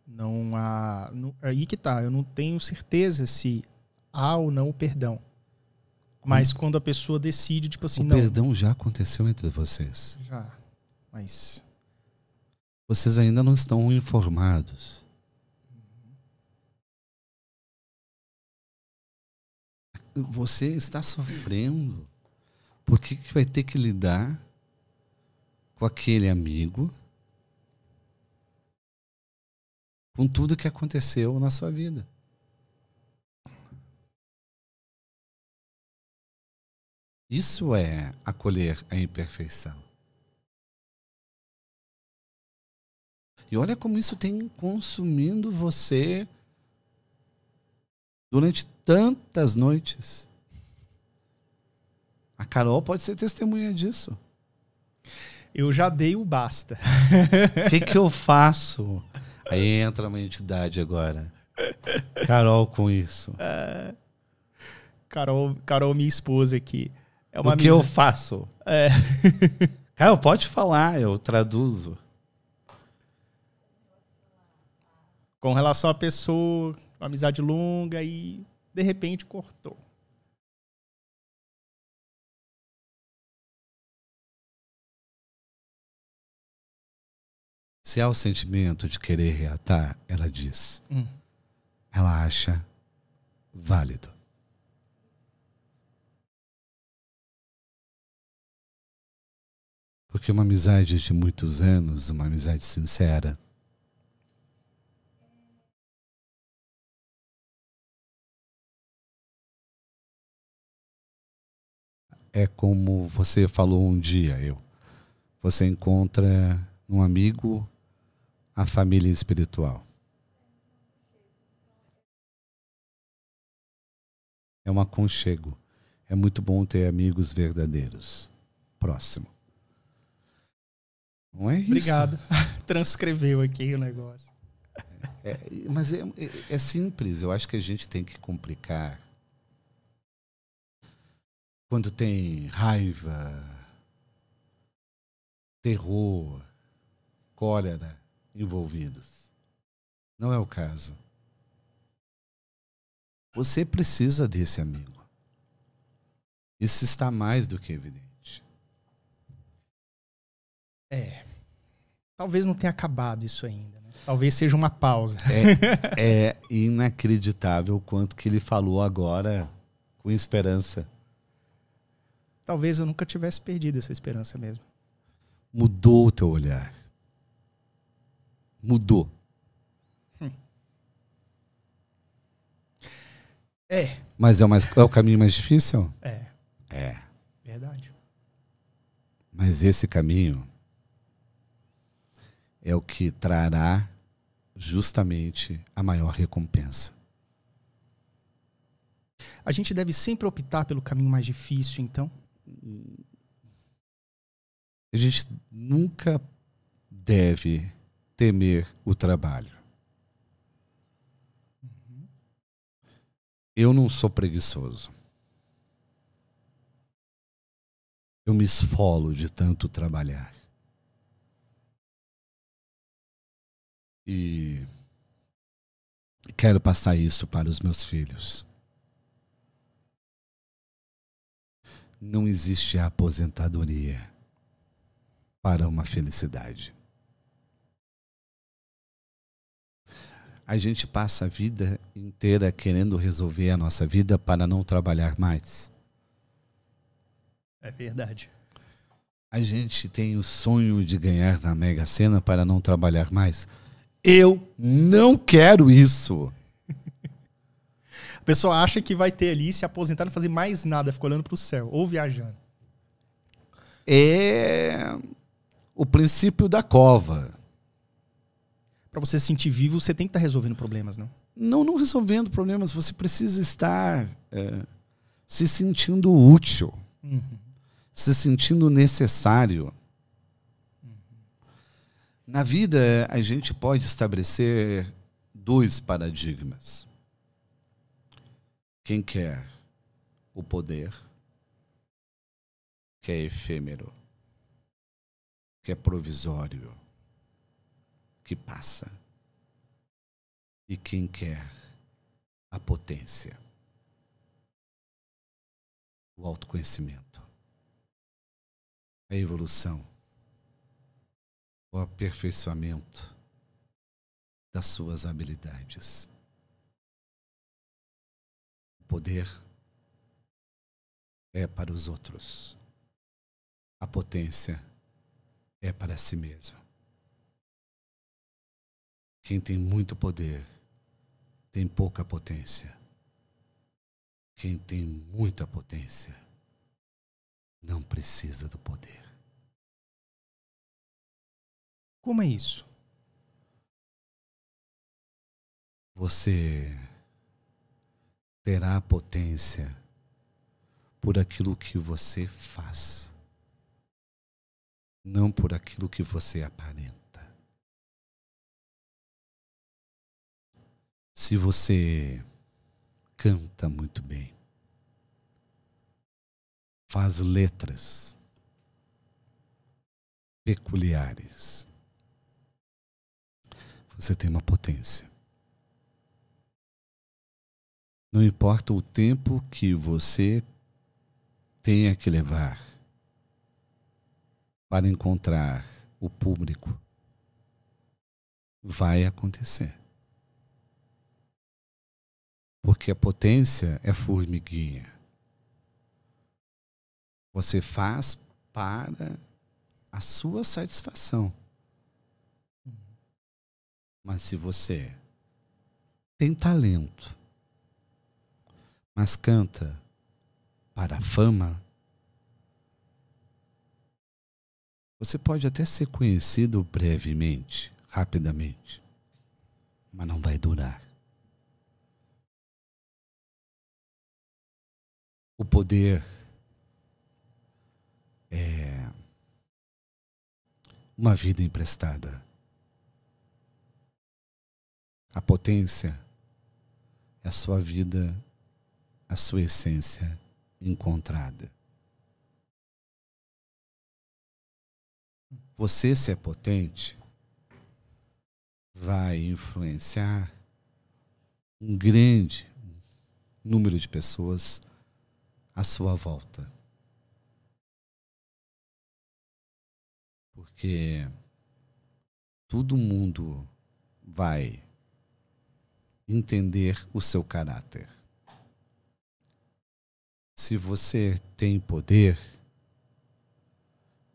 Não há. Não, aí que tá. Eu não tenho certeza se há ou não o perdão. Mas quando a pessoa decide, tipo assim, o não. O perdão já aconteceu entre vocês. Já. Mas vocês ainda não estão informados. Você está sofrendo. Por que vai ter que lidar com aquele amigo, com tudo que aconteceu na sua vida. Isso é acolher a imperfeição. E olha como isso tem consumindo você durante tantas noites. A Carol pode ser testemunha disso. Eu já dei o basta. O que, que eu faço? Aí entra uma entidade agora. Carol com isso. É... Carol, Carol, minha esposa aqui. É o que eu faço? É. Carol, pode falar, eu traduzo. Com relação à pessoa, uma amizade longa e de repente cortou. Se há o sentimento de querer reatar, ela diz. Hum. Ela acha válido. Porque uma amizade de muitos anos, uma amizade sincera, é como você falou um dia, eu. Você encontra um amigo a família espiritual. É um aconchego. É muito bom ter amigos verdadeiros. Próximo. Não é isso? Obrigado. Transcreveu aqui o negócio. É, mas é, é, é simples. Eu acho que a gente tem que complicar. Quando tem raiva, terror, cólera envolvidos. Não é o caso. Você precisa desse amigo. Isso está mais do que evidente. É. Talvez não tenha acabado isso ainda. Né? Talvez seja uma pausa. É, é inacreditável o quanto que ele falou agora com esperança. Talvez eu nunca tivesse perdido essa esperança mesmo. Mudou o teu olhar. Mudou. Hum. É. Mas é o, mais, é o caminho mais difícil? É. É. Verdade. Mas esse caminho é o que trará justamente a maior recompensa. A gente deve sempre optar pelo caminho mais difícil, então? A gente nunca deve temer o trabalho. Eu não sou preguiçoso. Eu me esfolo de tanto trabalhar. E quero passar isso para os meus filhos. Não existe aposentadoria para uma felicidade. A gente passa a vida inteira querendo resolver a nossa vida para não trabalhar mais. É verdade. A gente tem o sonho de ganhar na Mega Sena para não trabalhar mais. Eu não quero isso. Pessoa acha que vai ter ali, se aposentar, não fazer mais nada, fica olhando para o céu ou viajando. É o princípio da cova para você se sentir vivo, você tem que estar tá resolvendo problemas, não? Não, não resolvendo problemas. Você precisa estar é, se sentindo útil, uhum. se sentindo necessário. Uhum. Na vida, a gente pode estabelecer dois paradigmas. Quem quer o poder, que é efêmero, que é provisório que passa. E quem quer a potência, o autoconhecimento, a evolução, o aperfeiçoamento das suas habilidades. Poder é para os outros. A potência é para si mesmo. Quem tem muito poder tem pouca potência. Quem tem muita potência não precisa do poder. Como é isso? Você terá potência por aquilo que você faz, não por aquilo que você aparenta. Se você canta muito bem, faz letras peculiares, você tem uma potência. Não importa o tempo que você tenha que levar para encontrar o público, vai acontecer. Porque a potência é formiguinha. Você faz para a sua satisfação. Mas se você tem talento, mas canta para a fama, você pode até ser conhecido brevemente, rapidamente, mas não vai durar. O poder é uma vida emprestada. A potência é a sua vida, a sua essência encontrada. Você, se é potente, vai influenciar um grande número de pessoas à sua volta. Porque todo mundo vai entender o seu caráter. Se você tem poder,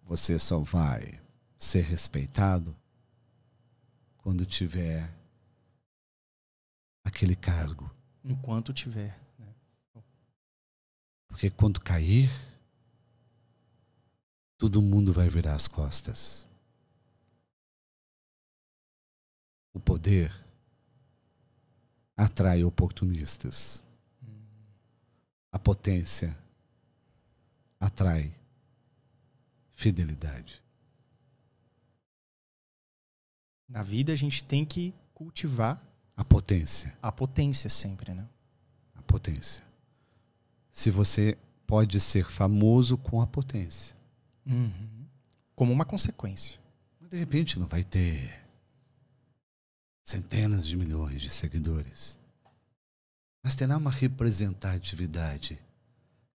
você só vai ser respeitado quando tiver aquele cargo. Enquanto tiver. Porque quando cair, todo mundo vai virar as costas. O poder atrai oportunistas. A potência atrai fidelidade. Na vida a gente tem que cultivar a potência. A potência sempre, né? A potência se você pode ser famoso com a potência. Uhum. Como uma consequência. Mas de repente não vai ter centenas de milhões de seguidores. Mas terá uma representatividade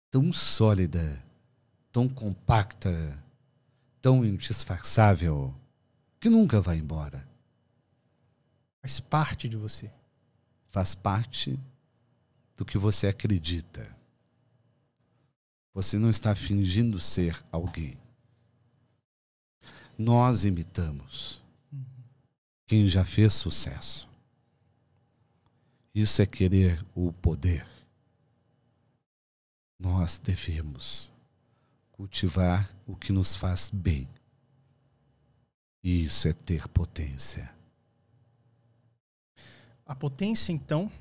tão sólida, tão compacta, tão indisfarçável, que nunca vai embora. Faz parte de você. Faz parte do que você acredita. Você não está fingindo ser alguém. Nós imitamos quem já fez sucesso. Isso é querer o poder. Nós devemos cultivar o que nos faz bem. Isso é ter potência. A potência, então,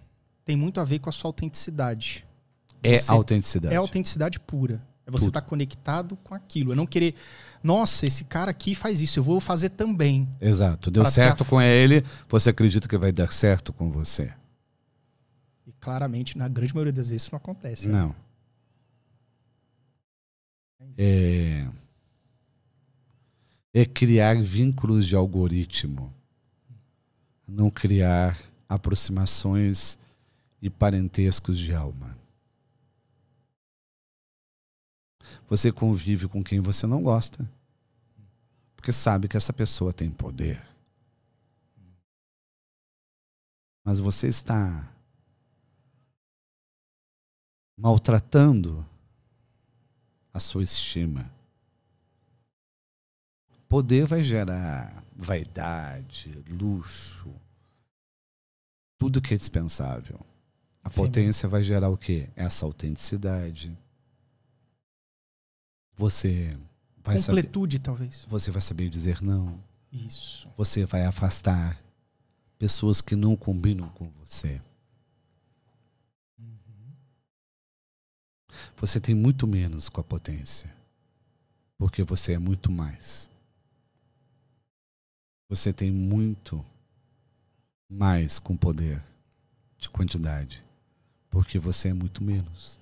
tem muito a ver com a sua autenticidade. É você, autenticidade. É autenticidade pura. É você estar tá conectado com aquilo. É não querer, nossa, esse cara aqui faz isso, eu vou fazer também. Exato. Deu certo com ele, você acredita que vai dar certo com você. E claramente, na grande maioria das vezes, isso não acontece. Né? Não. É... é criar vínculos de algoritmo. Não criar aproximações e parentescos de alma. Você convive com quem você não gosta. Porque sabe que essa pessoa tem poder. Mas você está maltratando a sua estima. Poder vai gerar vaidade, luxo, tudo que é dispensável. A Sim. potência vai gerar o quê? Essa autenticidade. Você vai saber, Completude, talvez. você vai saber dizer não. Isso. Você vai afastar pessoas que não combinam com você. Você tem muito menos com a potência. Porque você é muito mais. Você tem muito mais com poder de quantidade. Porque você é muito menos.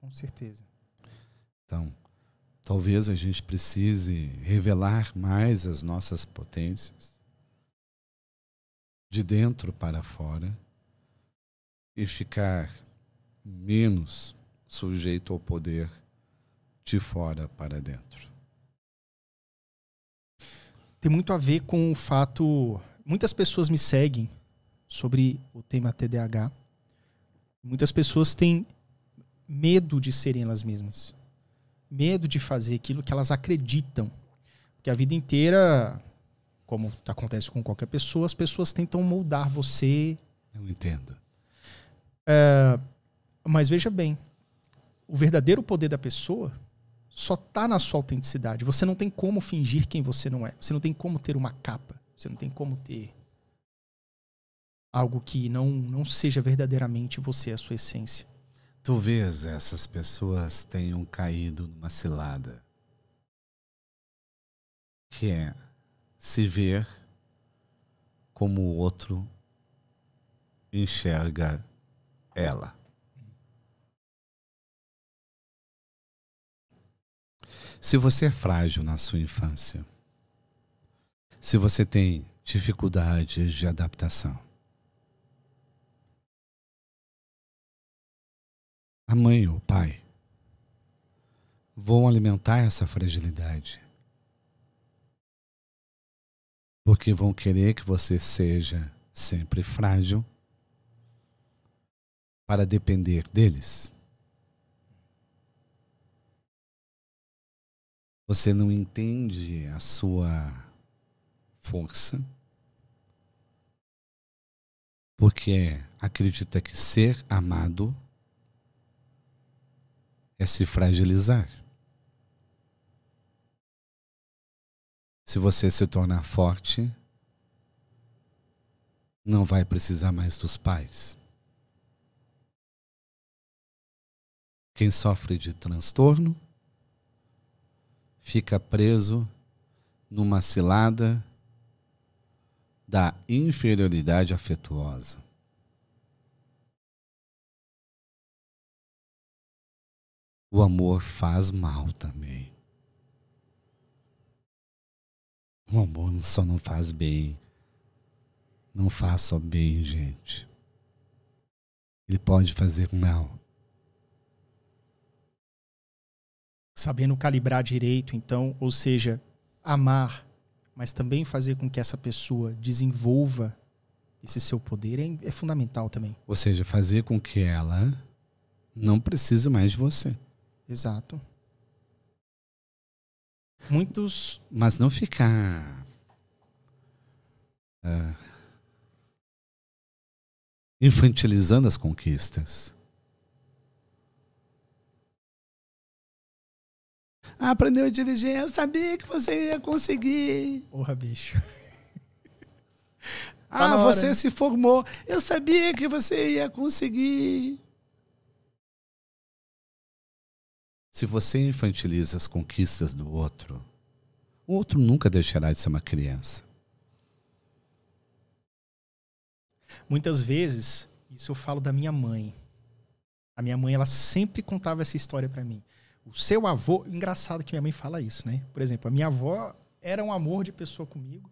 Com certeza. Então, talvez a gente precise revelar mais as nossas potências de dentro para fora e ficar menos sujeito ao poder de fora para dentro. Tem muito a ver com o fato. Muitas pessoas me seguem sobre o tema TDAH. Muitas pessoas têm medo de serem elas mesmas. Medo de fazer aquilo que elas acreditam. Porque a vida inteira, como acontece com qualquer pessoa, as pessoas tentam moldar você. Eu entendo. Mas veja bem, o verdadeiro poder da pessoa só tá na sua autenticidade. Você não tem como fingir quem você não é. Você não tem como ter uma capa. Você não tem como ter algo que não, não seja verdadeiramente você, a sua essência. Talvez essas pessoas tenham caído numa cilada que é se ver como o outro enxerga ela. Se você é frágil na sua infância, se você tem dificuldades de adaptação, a mãe ou o pai vão alimentar essa fragilidade. Porque vão querer que você seja sempre frágil para depender deles. Você não entende a sua força, porque acredita que ser amado é se fragilizar. Se você se tornar forte, não vai precisar mais dos pais. Quem sofre de transtorno fica preso numa cilada da inferioridade afetuosa. O amor faz mal também. O amor só não faz bem. Não faz só bem, gente. Ele pode fazer mal. Sabendo calibrar direito, então, ou seja, amar, mas também fazer com que essa pessoa desenvolva esse seu poder é, é fundamental também. Ou seja, fazer com que ela não precise mais de você. Exato. Muitos. Mas não ficar. ah, infantilizando as conquistas. Aprendeu a dirigir, eu sabia que você ia conseguir. Porra, bicho. Ah, na hora, você né? se formou, eu sabia que você ia conseguir. Se você infantiliza as conquistas do outro, o outro nunca deixará de ser uma criança. Muitas vezes, isso eu falo da minha mãe. A minha mãe, ela sempre contava essa história pra mim. O seu avô, engraçado que minha mãe fala isso, né? Por exemplo, a minha avó era um amor de pessoa comigo.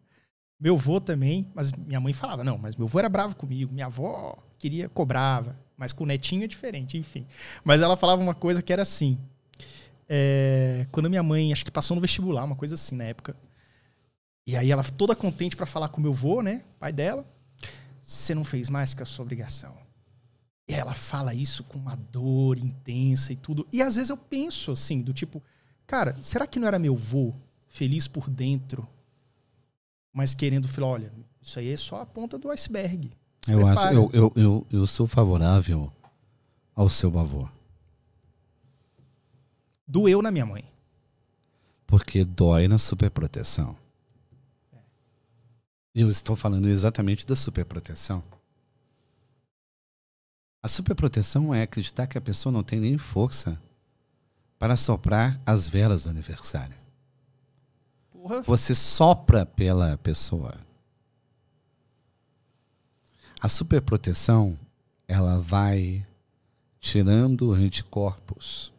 Meu avô também, mas minha mãe falava, não, mas meu avô era bravo comigo, minha avó queria, cobrava, mas com o netinho é diferente, enfim. Mas ela falava uma coisa que era assim, é, quando minha mãe, acho que passou no vestibular, uma coisa assim na época, e aí ela toda contente pra falar com meu avô, né, pai dela, você não fez mais que a sua obrigação. E ela fala isso com uma dor intensa e tudo. E às vezes eu penso assim, do tipo, cara, será que não era meu vô feliz por dentro mas querendo falar, olha, isso aí é só a ponta do iceberg. Se Eu, acho, prepara. eu, eu, eu, eu sou favorável ao seu avô. Doeu na minha mãe. Porque dói na superproteção. Eu estou falando exatamente da superproteção. A superproteção é acreditar que a pessoa não tem nem força para soprar as velas do aniversário. Porra, Você sopra pela pessoa. A superproteção, ela vai tirando anticorpos.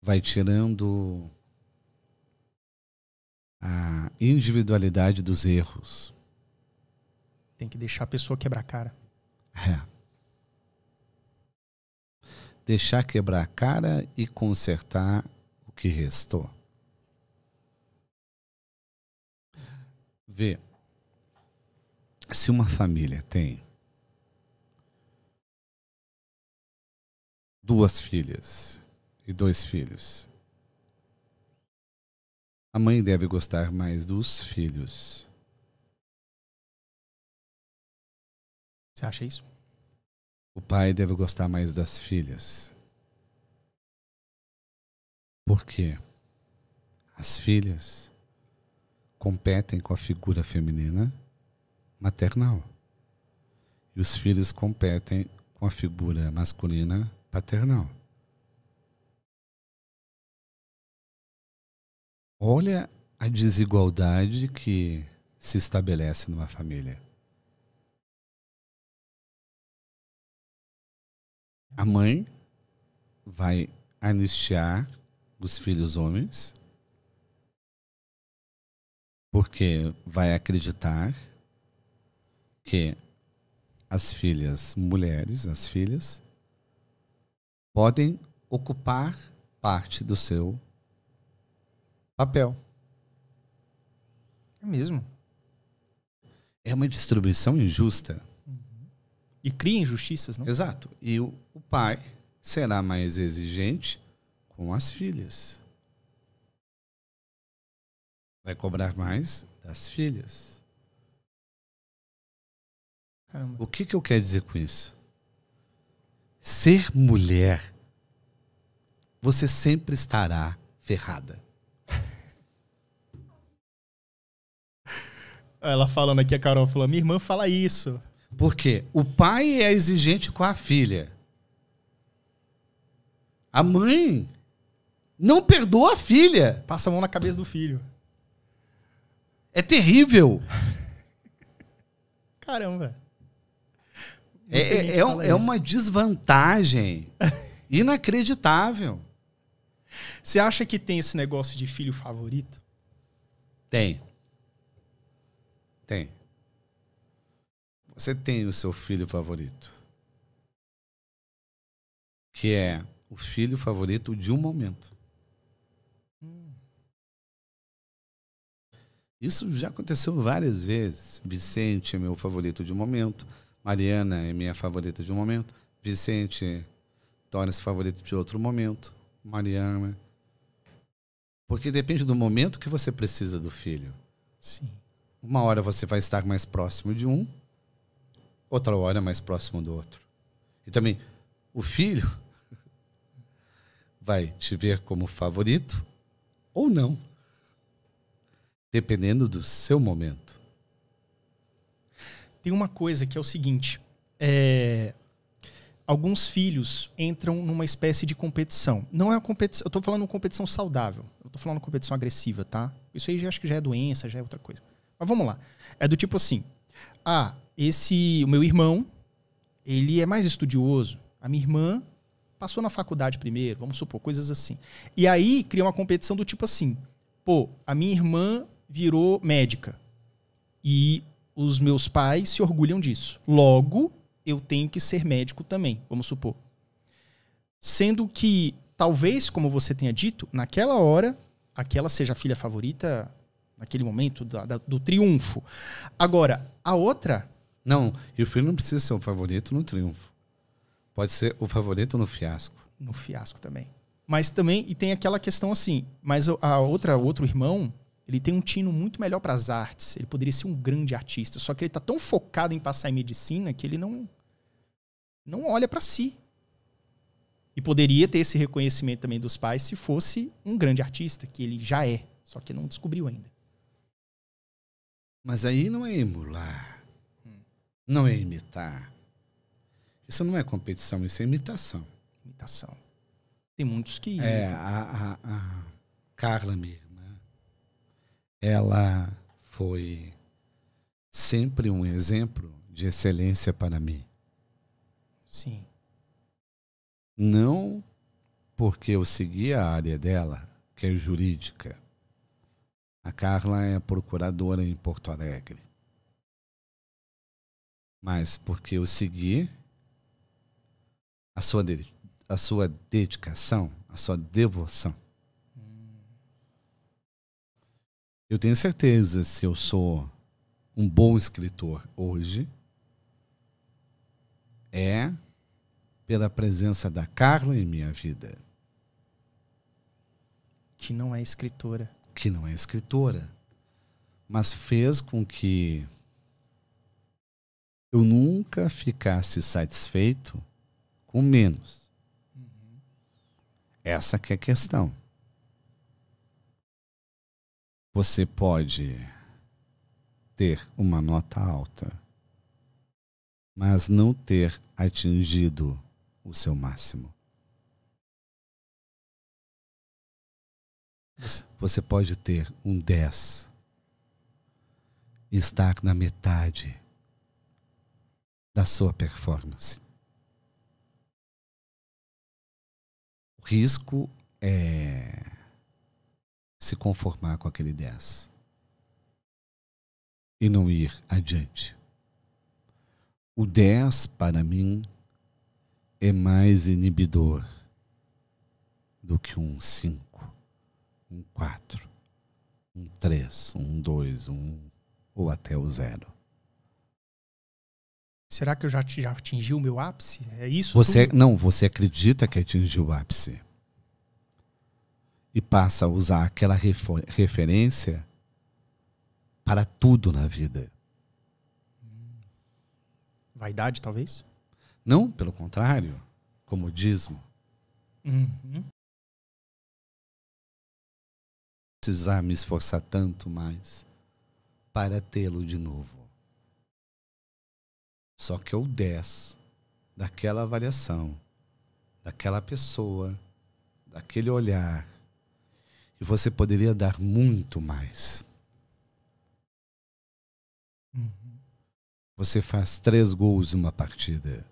Vai tirando a individualidade dos erros. Tem que deixar a pessoa quebrar a cara. É. Deixar quebrar a cara e consertar o que restou. Vê. Se uma família tem duas filhas e dois filhos, a mãe deve gostar mais dos filhos. Você acha isso? O pai deve gostar mais das filhas. Por quê? As filhas competem com a figura feminina maternal. E os filhos competem com a figura masculina paternal. Olha a desigualdade que se estabelece numa família. A mãe vai anistiar os filhos homens, porque vai acreditar que as filhas mulheres, as filhas, podem ocupar parte do seu papel. É mesmo. É uma distribuição injusta. E cria injustiças, não? Exato. E o, o pai será mais exigente com as filhas. Vai cobrar mais das filhas. Caramba. O que, que eu quero dizer com isso? Ser mulher, você sempre estará ferrada. Ela falando aqui, a Carol falou: minha irmã fala isso. Porque o pai é exigente com a filha. A mãe não perdoa a filha. Passa a mão na cabeça do filho. É terrível. Caramba. É, é, é, é uma desvantagem inacreditável. Você acha que tem esse negócio de filho favorito? Tem. Tem. Você tem o seu filho favorito. Que é o filho favorito de um momento. Isso já aconteceu várias vezes. Vicente é meu favorito de um momento. Mariana é minha favorita de um momento. Vicente torna-se favorito de outro momento. Mariana. Porque depende do momento que você precisa do filho. Sim. Uma hora você vai estar mais próximo de um, outra hora mais próximo do outro. E também o filho vai te ver como favorito ou não, dependendo do seu momento. Tem uma coisa que é o seguinte: é, alguns filhos entram numa espécie de competição. Não é uma competição. Eu tô falando uma competição saudável. Eu tô falando competição agressiva, tá? Isso aí já acho que já é doença, já é outra coisa. Mas vamos lá. É do tipo assim: ah, esse o meu irmão, ele é mais estudioso. A minha irmã passou na faculdade primeiro, vamos supor, coisas assim. E aí cria uma competição do tipo assim: pô, a minha irmã virou médica. E os meus pais se orgulham disso. Logo, eu tenho que ser médico também, vamos supor. Sendo que, talvez, como você tenha dito, naquela hora, aquela seja a filha favorita, naquele momento do triunfo. Agora, a outra, Não, e o filho não precisa ser o favorito no triunfo. Pode ser o favorito no fiasco. no fiasco também. Mas também, e tem aquela questão assim, mas a outra, outro irmão, ele tem um tino muito melhor para as artes. Ele poderia ser um grande artista, só que ele está tão focado em passar em medicina que ele não não olha para si. E poderia ter esse reconhecimento também dos pais se fosse um grande artista, que ele já é, só que não descobriu ainda. Mas aí não é emular, não é imitar. Isso não é competição, isso é imitação. Imitação. Tem muitos que. É, a, a, a Carla, minha irmã, ela foi sempre um exemplo de excelência para mim. Sim. Não porque eu segui a área dela, que é jurídica. A Carla é procuradora em Porto Alegre. Mas porque eu segui a sua a sua dedicação, a sua devoção. Eu tenho certeza se eu sou um bom escritor hoje é pela presença da Carla em minha vida. Que não é escritora. Que não é escritora. Mas fez com que eu nunca ficasse satisfeito com menos. Essa que é a questão. Você pode ter uma nota alta, mas não ter atingido o seu máximo. Você pode ter um 10 e estar na metade da sua performance. O risco é se conformar com aquele 10 e não ir adiante. O 10, para mim, é mais inibidor do que um 5, um 4, um 3, um 2, um ou até o zero. Será que eu já, já atingi o meu ápice? É isso? Você tudo? não, você acredita que atingiu o ápice e passa a usar aquela referência para tudo na vida. Vaidade, talvez? Não, pelo contrário, comodismo. Uhum. Precisar me esforçar tanto mais para tê-lo de novo. Só que o 10 daquela avaliação, daquela pessoa, daquele olhar, e você poderia dar muito mais. Uhum. Você faz três gols numa partida.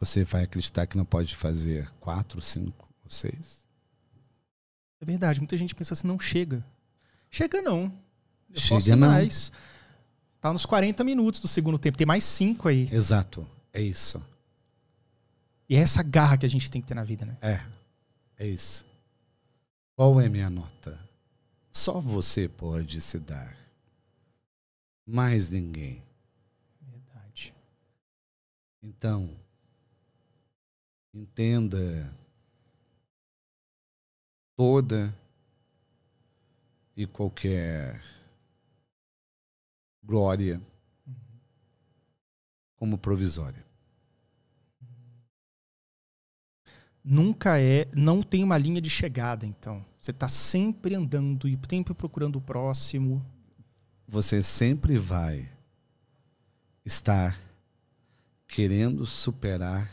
Você vai acreditar que não pode fazer quatro, cinco ou seis? É verdade. Muita gente pensa assim, não chega. Chega não. Eu chega não. mais. Tá nos 40 minutos do segundo tempo. Tem mais cinco aí. Exato. É isso. E é essa garra que a gente tem que ter na vida, né? É. É isso. Qual é minha nota? Só você pode se dar. Mais ninguém. Verdade. Então, entenda toda e qualquer glória como provisória. Nunca é, não tem uma linha de chegada, então. Você está sempre andando e sempre procurando o próximo. Você sempre vai estar querendo superar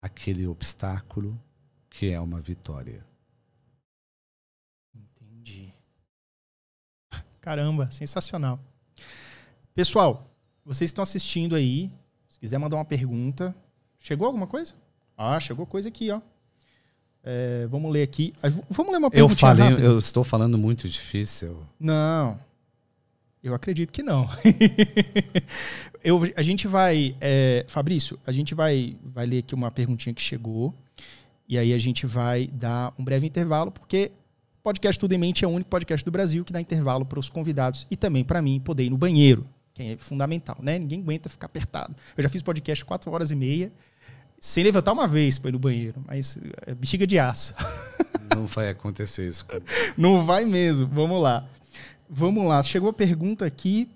aquele obstáculo que é uma vitória. Entendi. Caramba, sensacional. Pessoal, vocês estão assistindo aí. Se quiser mandar uma pergunta. Chegou alguma coisa? Ah, chegou coisa aqui, ó. É, vamos ler aqui. Vamos ler uma pergunta. Eu falei, rápida. eu estou falando muito difícil. Não. Eu acredito que não. eu, a gente vai. É, Fabrício, a gente vai, vai ler aqui uma perguntinha que chegou. E aí a gente vai dar um breve intervalo, porque podcast Tudo em Mente é o único podcast do Brasil que dá intervalo para os convidados e também para mim poder ir no banheiro que é fundamental, né? Ninguém aguenta ficar apertado. Eu já fiz podcast quatro horas e meia, Sem levantar uma vez para ir no banheiro, mas é bexiga de aço. Não vai acontecer isso. Não vai mesmo. Vamos lá. Vamos lá. Chegou a pergunta aqui.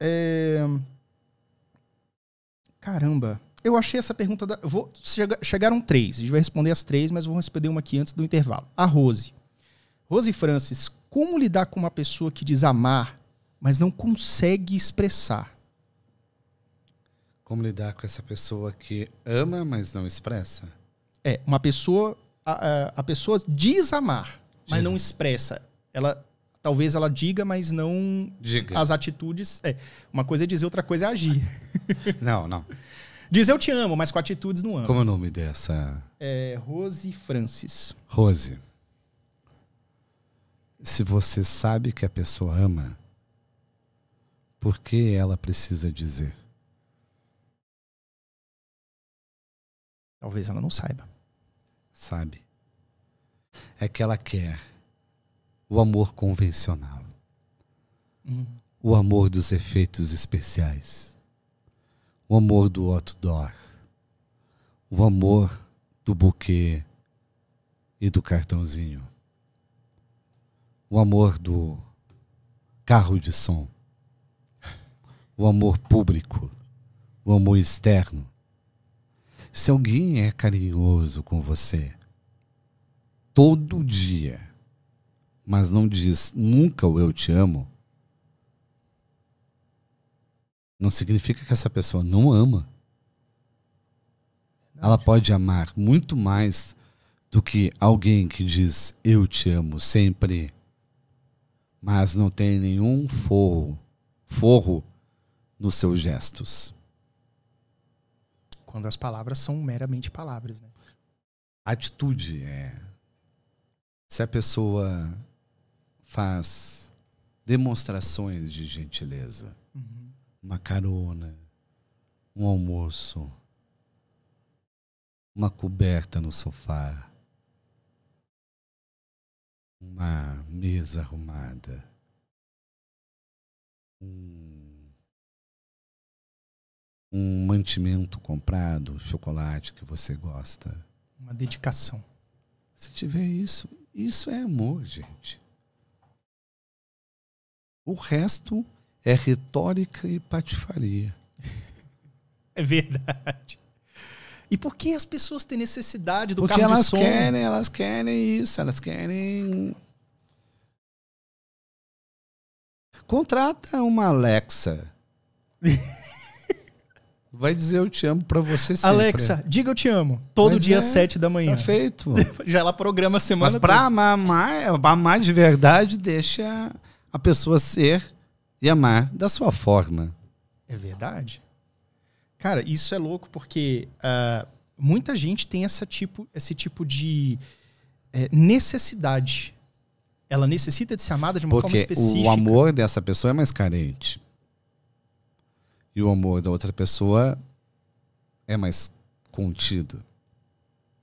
É... Caramba. Eu achei essa pergunta. Da... Vou... Chegaram três. A gente vai responder as três, mas vou responder uma aqui antes do intervalo. A Rose. Rose Francis, como lidar com uma pessoa que diz amar, mas não consegue expressar? Como lidar com essa pessoa que ama, mas não expressa? É, uma pessoa. A, a, pessoa diz amar, mas diz. não expressa. Ela. Talvez ela diga, mas não diga. as atitudes. É, uma coisa é dizer, outra coisa é agir. Não, não. Diz eu te amo, mas com atitudes não amo. Como é o nome dessa? É Rose Francis. Rose. Se você sabe que a pessoa ama, por que ela precisa dizer? Talvez ela não saiba. Sabe. É que ela quer o amor convencional. Hum. O amor dos efeitos especiais. O amor do outdoor. O amor do buquê e do cartãozinho o amor do carro de som, o amor público, o amor externo. Se alguém é carinhoso com você todo dia, mas não diz nunca o eu te amo, não significa que essa pessoa não ama. Ela pode amar muito mais do que alguém que diz eu te amo sempre mas não tem nenhum forro, forro nos seus gestos. Quando as palavras são meramente palavras, né? Atitude é. Se a pessoa faz demonstrações de gentileza, uhum. uma carona, um almoço, uma coberta no sofá, uma mesa arrumada, um, um mantimento comprado, um chocolate que você gosta. Uma dedicação. Se tiver isso, isso é amor, gente. O resto é retórica e patifaria. É verdade. E por que as pessoas têm necessidade do Porque carro elas de som? querem, elas querem isso, elas querem. Contrata uma Alexa. Vai dizer eu te amo para você sempre. Alexa, diga eu te amo. Todo Mas dia às é, sete da manhã. Tá feito. Já ela programa a semana Mas pra amar, amar, amar de verdade, deixa a pessoa ser e amar da sua forma. É verdade. Cara, isso é louco porque uh, muita gente tem essa tipo, esse tipo de é, necessidade. Ela necessita de ser amada de uma porque forma específica. O amor dessa pessoa é mais carente. E o amor da outra pessoa é mais contido,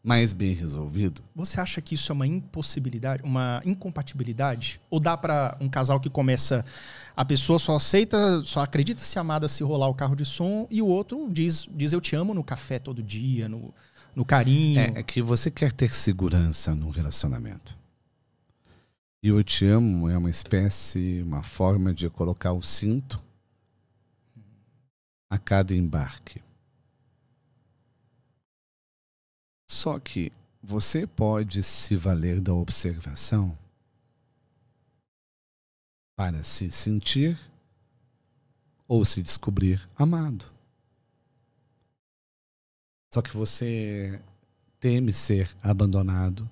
mais bem resolvido. Você acha que isso é uma impossibilidade, uma incompatibilidade? Ou dá para um casal que começa a pessoa só aceita, só acredita se amada se rolar o carro de som e o outro diz, diz eu te amo no café todo dia, no, no carinho. É, é que você quer ter segurança no relacionamento. E eu te amo é uma espécie, uma forma de colocar o cinto a cada embarque. Só que você pode se valer da observação para se sentir ou se descobrir amado. Só que você teme ser abandonado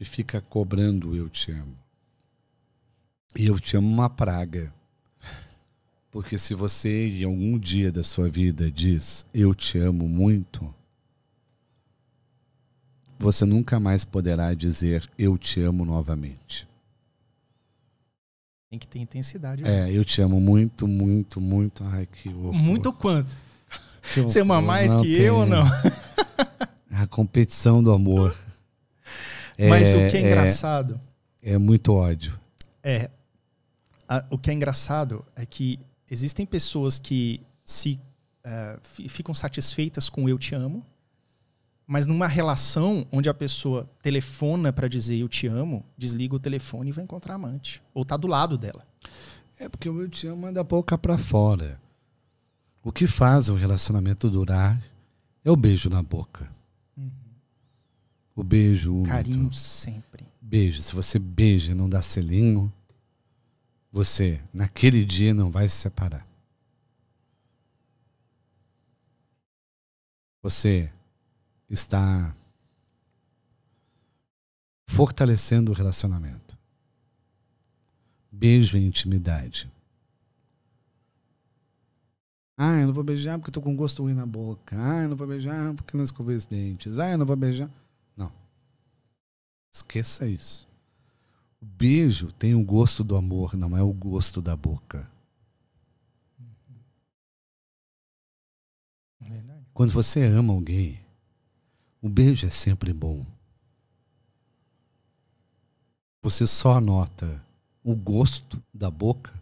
e fica cobrando eu te amo. E eu te amo uma praga. Porque se você em algum dia da sua vida diz eu te amo muito, você nunca mais poderá dizer eu te amo novamente. Tem que ter intensidade. É, eu te amo muito, muito, muito. Ai, que horror. Muito quanto? Que Você ama mais que eu ou não? A competição do amor. Mas é, o que é, é engraçado. É, é, muito ódio. É. A, o que é engraçado é que existem pessoas que se uh, ficam satisfeitas com eu te amo Mas numa relação onde a pessoa telefona para dizer eu te amo, desliga o telefone e vai encontrar amante. Ou tá do lado dela. É porque o eu te amo é da boca para fora. O que faz o relacionamento durar é o beijo na boca. Uhum. O beijo úmido. Carinho sempre. Beijo. Se você beija e não dá selinho, você, naquele dia, não vai se separar. Você está fortalecendo o relacionamento. Beijo e intimidade. Ah, eu não vou beijar porque estou com gosto ruim na boca. Ah, eu não vou beijar porque não escovei os dentes. Ah, eu não vou beijar. Não. Esqueça isso. O beijo tem o gosto do amor, não é o gosto da boca. Verdade. Quando você ama alguém, o beijo é sempre bom. Você só nota o gosto da boca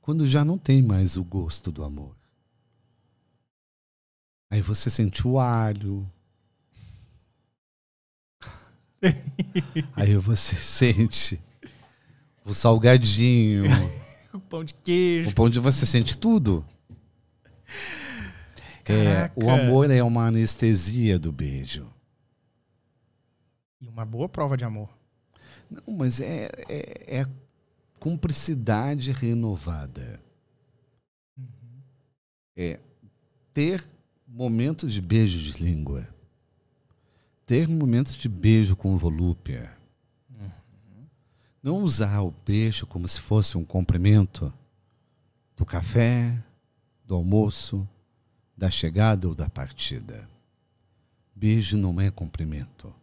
quando já não tem mais o gosto do amor. Aí você sente o alho. Aí você sente o salgadinho. o pão de queijo. O pão de você sente tudo. É, o amor é uma anestesia do beijo. E uma boa prova de amor. Não, mas é, é, é cumplicidade renovada. Uhum. É ter momentos de beijo de língua. Ter momentos de beijo com volúpia. Uhum. Não usar o beijo como se fosse um cumprimento do café, do almoço, da chegada ou da partida. Beijo não é cumprimento.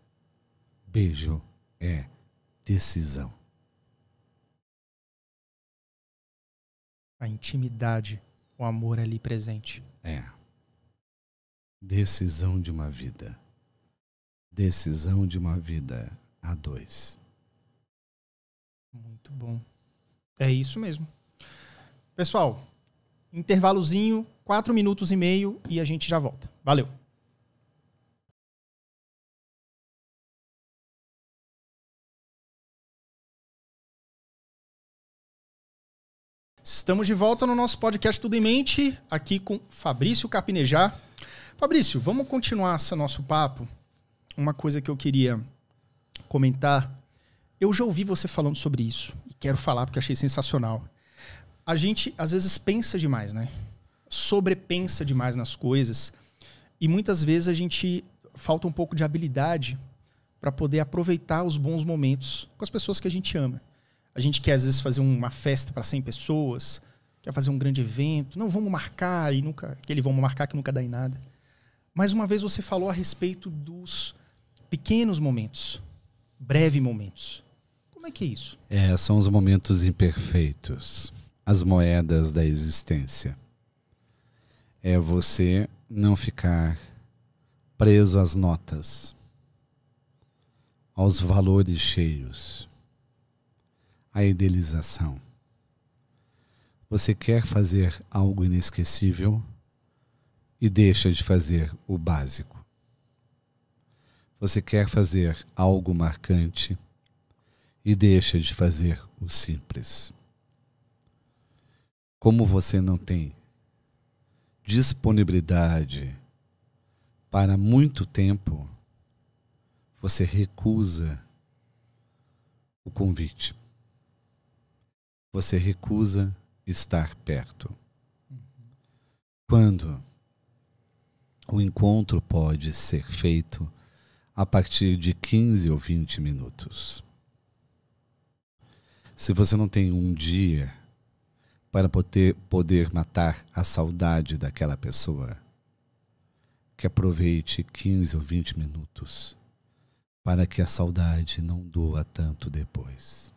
Beijo é decisão. A intimidade, o amor ali presente. É. Decisão de uma vida. Decisão de uma vida a dois. Muito bom. É isso mesmo. Pessoal, intervalozinho, quatro minutos e meio e a gente já volta. Valeu! Estamos de volta no nosso podcast Tudo em Mente, aqui com Fabrício Capinejar. Fabrício, vamos continuar esse nosso papo. Uma coisa que eu queria comentar. Eu já ouvi você falando sobre isso e quero falar porque achei sensacional. A gente às vezes pensa demais, né? Sobrepensa demais nas coisas e muitas vezes a gente falta um pouco de habilidade para poder aproveitar os bons momentos com as pessoas que a gente ama. A gente quer, às vezes, fazer uma festa para 100 pessoas, quer fazer um grande evento. Não, vamos marcar e nunca. Aquele vamos marcar que nunca dá em nada. Mais uma vez você falou a respeito dos pequenos momentos, breves momentos. Como é que é isso? É, são os momentos imperfeitos, as moedas da existência. É você não ficar preso às notas, aos valores cheios a idealização. Você quer fazer algo inesquecível e deixa de fazer o básico. Você quer fazer algo marcante e deixa de fazer o simples. Como você não tem disponibilidade para muito tempo, você recusa o convite você recusa estar perto. Quando o encontro pode ser feito a partir de 15 ou 20 minutos. Se você não tem um dia para poder, poder matar a saudade daquela pessoa, que aproveite 15 ou 20 minutos para que a saudade não doa tanto depois.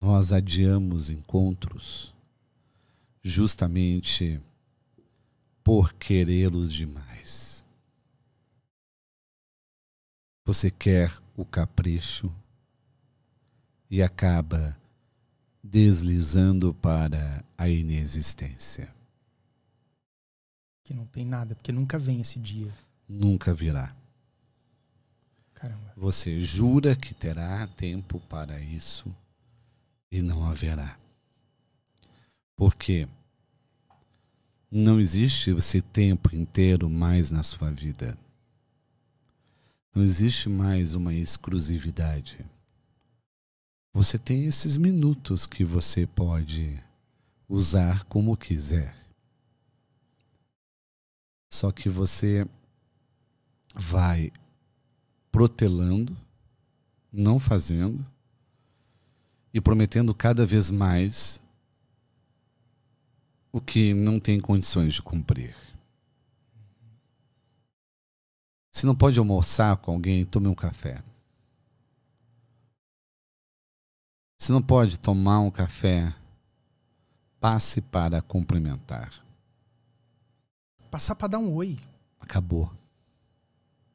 Nós adiamos encontros justamente por querê-los demais. Você quer o capricho e acaba deslizando para a inexistência. Que não tem nada, porque nunca vem esse dia. Nunca virá. Caramba. Você jura que terá tempo para isso e não haverá. Porque não existe esse tempo inteiro mais na sua vida. Não existe mais uma exclusividade. Você tem esses minutos que você pode usar como quiser. Só que você vai protelando, não fazendo e prometendo cada vez mais o que não tem condições de cumprir. Se não pode almoçar com alguém, tome um café. Se não pode tomar um café, passe para cumprimentar. Passar para dar um oi. Acabou.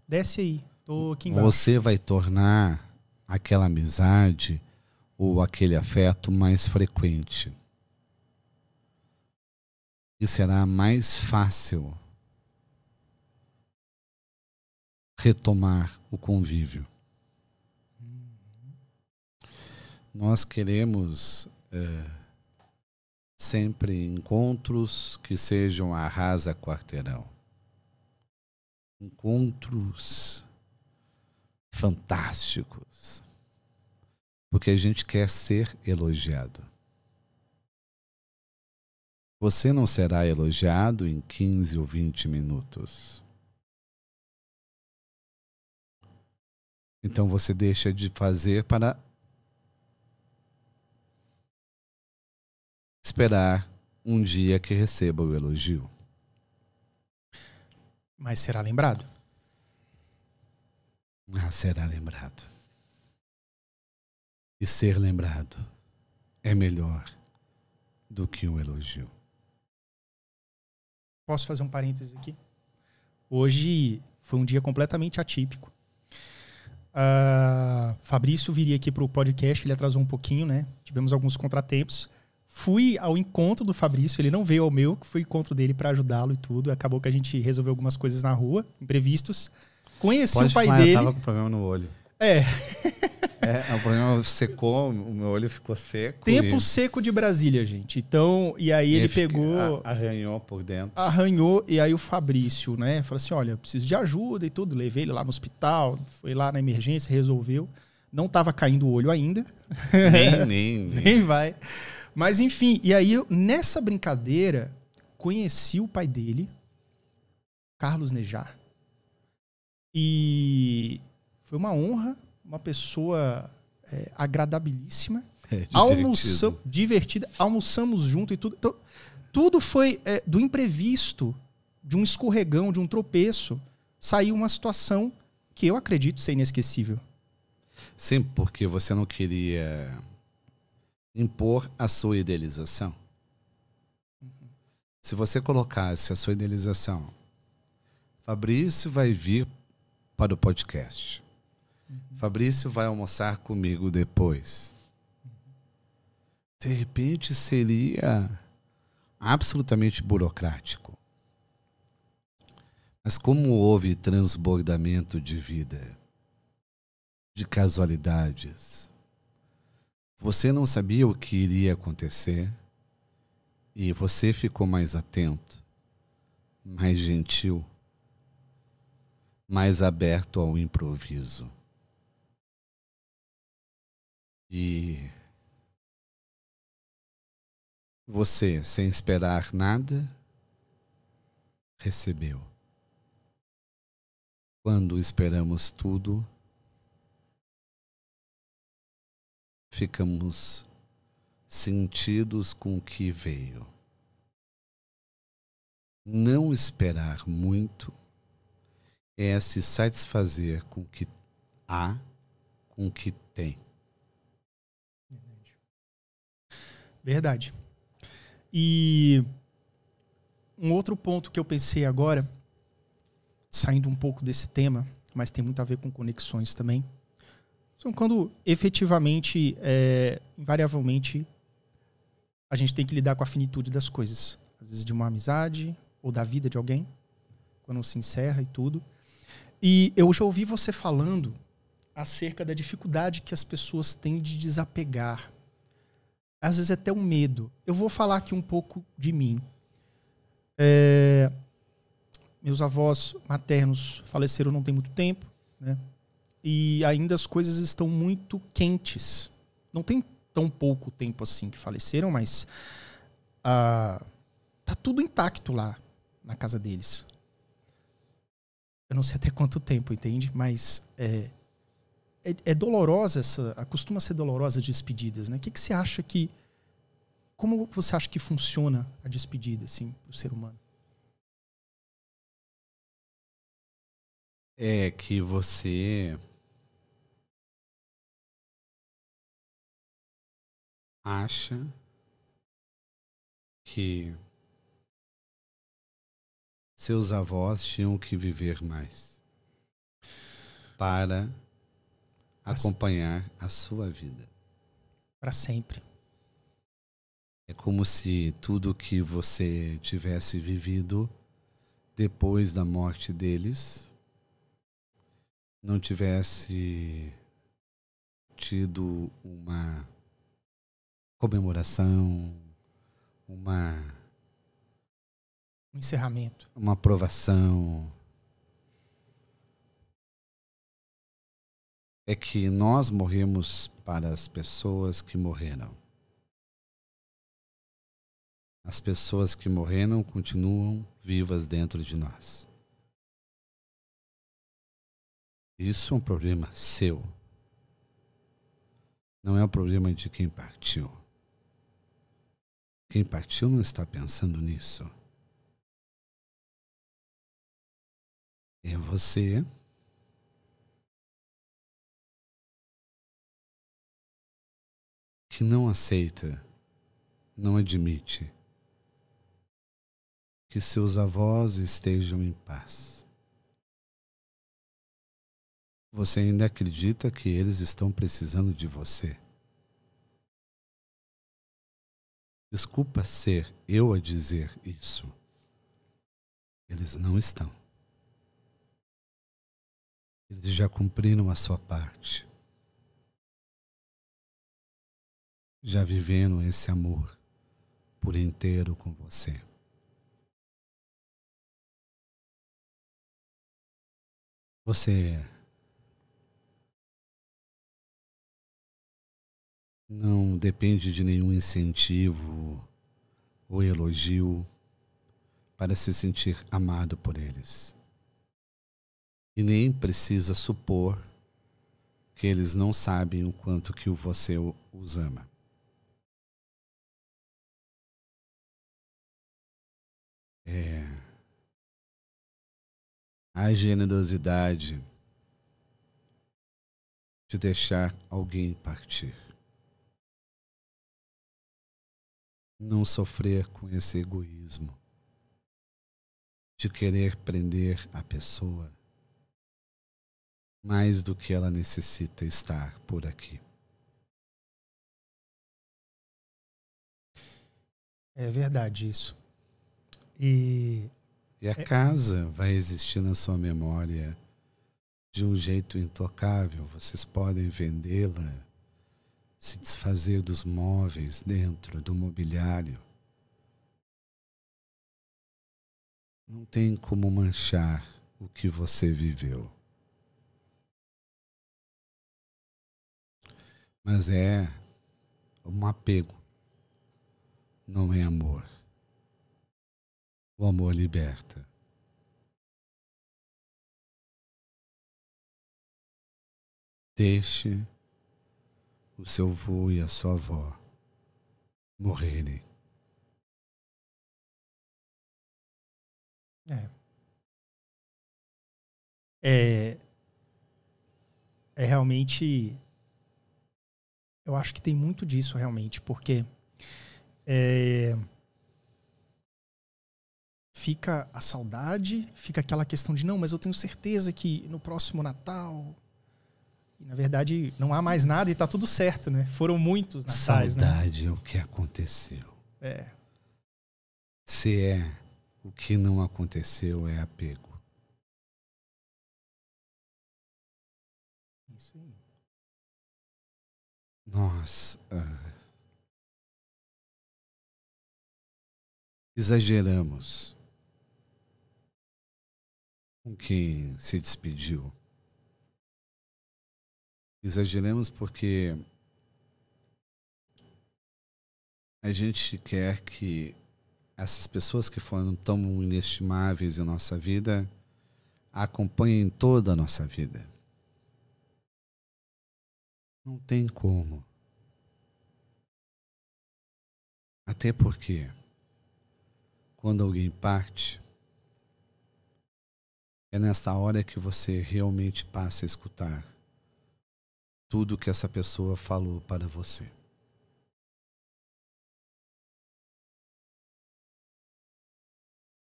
Desce aí. Tô aqui embaixo. Você vai tornar aquela amizade ou aquele afeto mais frequente. E será mais fácil retomar o convívio. Nós queremos é, sempre encontros que sejam arrasa quarteirão. Encontros fantásticos. Porque a gente quer ser elogiado. Você não será elogiado em 15 ou 20 minutos. Então você deixa de fazer para esperar um dia que receba o elogio. Mas será lembrado? Ah, será lembrado. E ser lembrado é melhor do que um elogio. Posso fazer um parênteses aqui? Hoje foi um dia completamente atípico. Uh, Fabrício viria aqui para o podcast, ele atrasou um pouquinho, né? Tivemos alguns contratempos. Fui ao encontro do Fabrício, ele não veio ao meu, que foi encontro dele para ajudá-lo e tudo. Acabou que a gente resolveu algumas coisas na rua, imprevistos. Conheci Pode o pai falar, dele. Eu tava com problema no olho. É. é, o problema secou, o meu olho ficou seco. Tempo e... seco de Brasília, gente. Então, e aí ele, ele pegou. Arranhou por dentro. Arranhou, e aí o Fabrício, né? Falou assim: olha, preciso de ajuda e tudo. Levei ele lá no hospital, foi lá na emergência, resolveu. Não tava caindo o olho ainda. Nem, nem, nem. nem vai. Mas enfim, e aí eu, nessa brincadeira, conheci o pai dele, Carlos Nejar. E foi uma honra, uma pessoa é, agradabilíssima. É, Almoçamos, divertida, almoçamos junto e tudo. Então, tudo foi é, do imprevisto, de um escorregão, de um tropeço, saiu uma situação que eu acredito ser inesquecível. Sim, porque você não queria impor a sua idealização. Uhum. Se você colocasse a sua idealização, Fabrício vai vir para o podcast. Fabrício vai almoçar comigo depois. De repente seria absolutamente burocrático. Mas como houve transbordamento de vida, de casualidades, você não sabia o que iria acontecer e você ficou mais atento, mais gentil, mais aberto ao improviso. E você, sem esperar nada, recebeu. Quando esperamos tudo, ficamos sentidos com o que veio. Não esperar muito é se satisfazer com o que há, com o que tem. Verdade. E um outro ponto que eu pensei agora, saindo um pouco desse tema, mas tem muito a ver com conexões também são quando efetivamente, é, invariavelmente, a gente tem que lidar com a finitude das coisas. Às vezes de uma amizade, ou da vida de alguém, quando se encerra e tudo. E eu já ouvi você falando acerca da dificuldade que as pessoas têm de desapegar. Às vezes até um medo. Eu vou falar aqui um pouco de mim. É, meus avós maternos faleceram não tem muito tempo, né? E ainda as coisas estão muito quentes. Não tem tão pouco tempo assim que faleceram, mas ah, tá tudo intacto lá na casa deles. Eu não sei até quanto tempo, entende? Mas é, é, é dolorosa essa. Costuma ser dolorosa as despedidas, né? O que, que você acha que. Como você acha que funciona a despedida, assim, do ser humano? É que você acha que seus avós tinham que viver mais para acompanhar a sua vida. Para sempre. É como se tudo que você tivesse vivido depois da morte deles não tivesse tido uma comemoração, uma um encerramento, uma aprovação. É que nós morremos para as pessoas que morreram. As pessoas que morreram continuam vivas dentro de nós. Isso é um problema seu. Não é um problema de quem partiu. Quem partiu não está pensando nisso. É você que não aceita, não admite que seus avós estejam em paz. Você ainda acredita que eles estão precisando de você? Desculpa ser eu a dizer isso. Eles não estão. Eles já cumpriram a sua parte. Já viveram esse amor por inteiro com você. Você não depende de nenhum incentivo ou elogio para se sentir amado por eles. E nem precisa supor que eles não sabem o quanto que você os ama. É, a generosidade de deixar alguém partir. não sofrer com esse egoísmo de querer prender a pessoa mais do que ela necessita estar por aqui. É verdade isso. E, e a é... casa vai existir na sua memória de um jeito intocável. Vocês podem vendê-la se desfazer dos móveis dentro do mobiliário. Não tem como manchar o que você viveu. Mas é um apego, não é amor. O amor liberta. Deixe o seu avô e a sua avó morrerem. É. É, é realmente. Eu acho que tem muito disso realmente, porque é, fica a saudade, fica aquela questão de não, mas eu tenho certeza que no próximo Natal e, na verdade, não há mais nada e está tudo certo, né? Foram muitos natais, né? Saudade né? é o que aconteceu. É. Se é O que não aconteceu é apego. Isso aí. Nós ah, exageramos com quem se despediu. Exageramos porque a gente quer que essas pessoas que foram tão inestimáveis em nossa vida acompanhem toda a nossa vida. Não tem como. Até porque, quando alguém parte, é nessa hora que você realmente passa a escutar tudo que essa pessoa falou para você.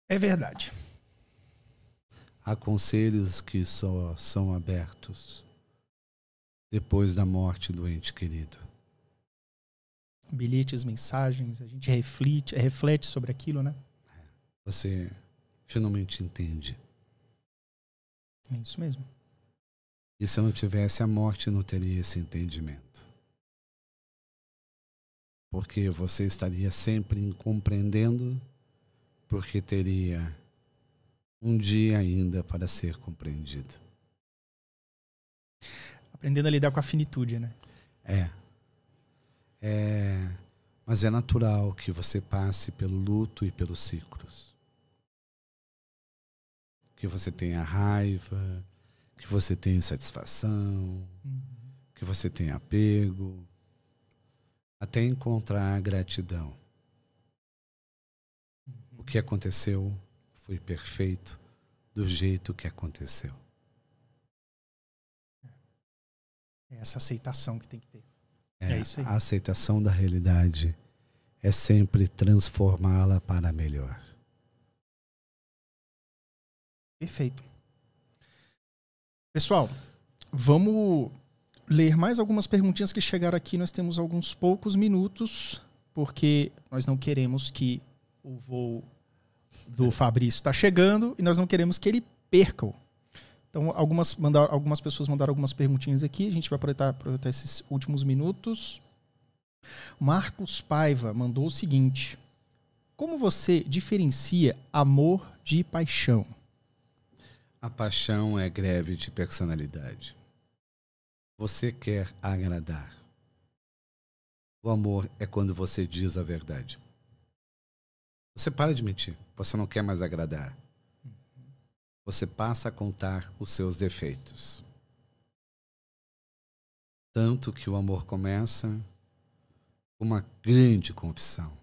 É verdade. Há conselhos que só são abertos depois da morte do ente querido. Bilhetes, mensagens, a gente reflete, reflete sobre aquilo, né? Você finalmente entende. É isso mesmo. E se não tivesse a morte, não teria esse entendimento. Porque você estaria sempre compreendendo, porque teria um dia ainda para ser compreendido. Aprendendo a lidar com a finitude, né? É. É. Mas é natural que você passe pelo luto e pelos ciclos. Que você tenha raiva, que você tenha insatisfação, Uhum. que você tenha apego, até encontrar a gratidão. O que aconteceu foi perfeito do jeito que aconteceu. É essa aceitação que tem que ter. É isso aí. A aceitação da realidade é sempre transformá-la para melhor. Perfeito. Pessoal, vamos ler mais algumas perguntinhas que chegaram aqui. Nós temos alguns poucos minutos, porque nós não queremos que o voo do Fabrício está chegando e nós não queremos que ele perca. -o. Então, algumas, mandar, algumas pessoas mandaram algumas perguntinhas aqui. A gente vai aproveitar, aproveitar esses últimos minutos. Marcos Paiva mandou o seguinte: Como você diferencia amor de paixão? A paixão é greve de personalidade. Você quer agradar. O amor é quando você diz a verdade. Você para de mentir. Você não quer mais agradar. Você passa a contar os seus defeitos. Tanto que o amor começa com uma grande confissão.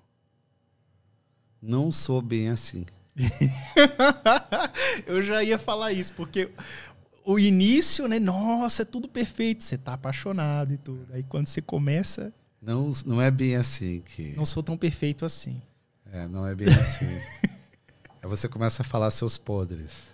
Não sou bem assim. eu já ia falar isso, porque o início, né? Nossa, é tudo perfeito. Você tá apaixonado e tudo. Aí quando você começa. Não, não é bem assim que. Não sou tão perfeito assim. É, não é bem assim. Aí você começa a falar seus podres.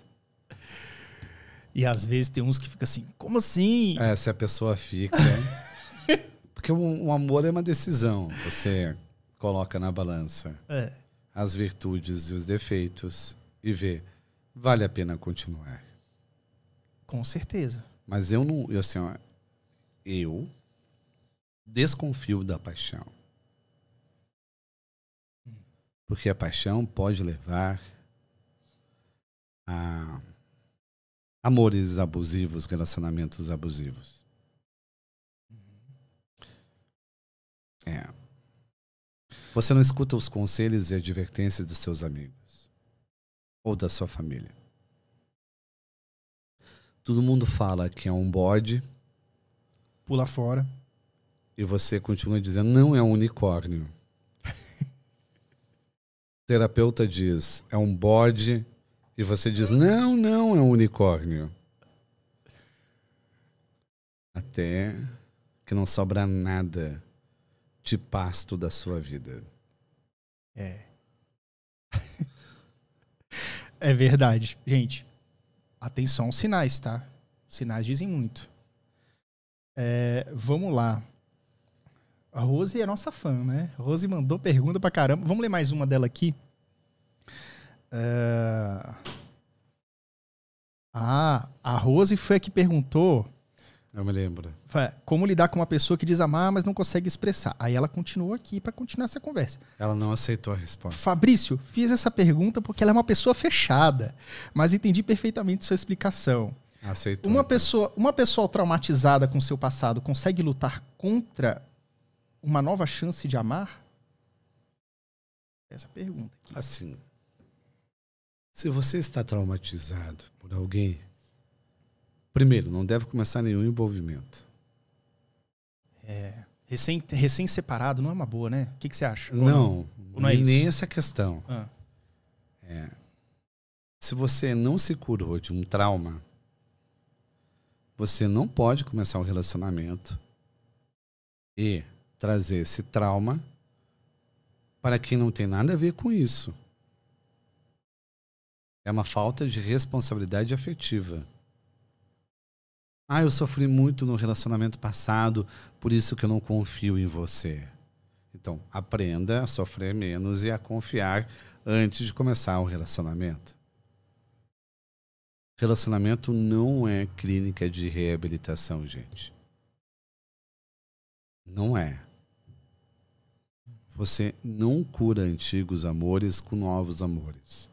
E às vezes tem uns que ficam assim, como assim? É, se a pessoa fica. né? Porque o, o amor é uma decisão. Você coloca na balança. É. as virtudes e os defeitos e ver vale a pena continuar. Com certeza. Mas eu não, eu assim, ó, eu desconfio da paixão. Porque a paixão pode levar a amores abusivos, relacionamentos abusivos. É. Você não escuta os conselhos e advertências dos seus amigos ou da sua família. Todo mundo fala que é um bode Pula fora. e você continua dizendo não é um unicórnio. O terapeuta diz é um bode e você diz não, não é um unicórnio. Até que não sobra nada de pasto da sua vida. É. é verdade. Gente, atenção aos sinais, tá? Sinais dizem muito. É, vamos lá. A Rose é nossa fã, né? A Rose mandou pergunta pra caramba. Vamos ler mais uma dela aqui. É... Ah, a Rose foi a que perguntou Eu me lembro. Como lidar com uma pessoa que diz amar, mas não consegue expressar? Aí ela continuou aqui para continuar essa conversa. Ela não aceitou a resposta. Fabrício, fiz essa pergunta porque ela é uma pessoa fechada, mas entendi perfeitamente sua explicação. Aceitou. Uma então. pessoa, uma pessoa traumatizada com seu passado consegue lutar contra uma nova chance de amar? Essa pergunta aqui. Assim, se você está traumatizado por alguém, primeiro, não deve começar nenhum envolvimento. Recém, recém-separado não é uma boa, né? O que, que você acha? Não, Ou não é nem, isso? essa questão. Ah, Se você não se curou de um trauma, você não pode começar um relacionamento e trazer esse trauma para quem não tem nada a ver com isso. É uma falta de responsabilidade afetiva. Ah, eu sofri muito no relacionamento passado, por isso que eu não confio em você. Então, aprenda a sofrer menos e a confiar antes de começar um relacionamento. Relacionamento não é clínica de reabilitação, gente. Não é. Você não cura antigos amores com novos amores.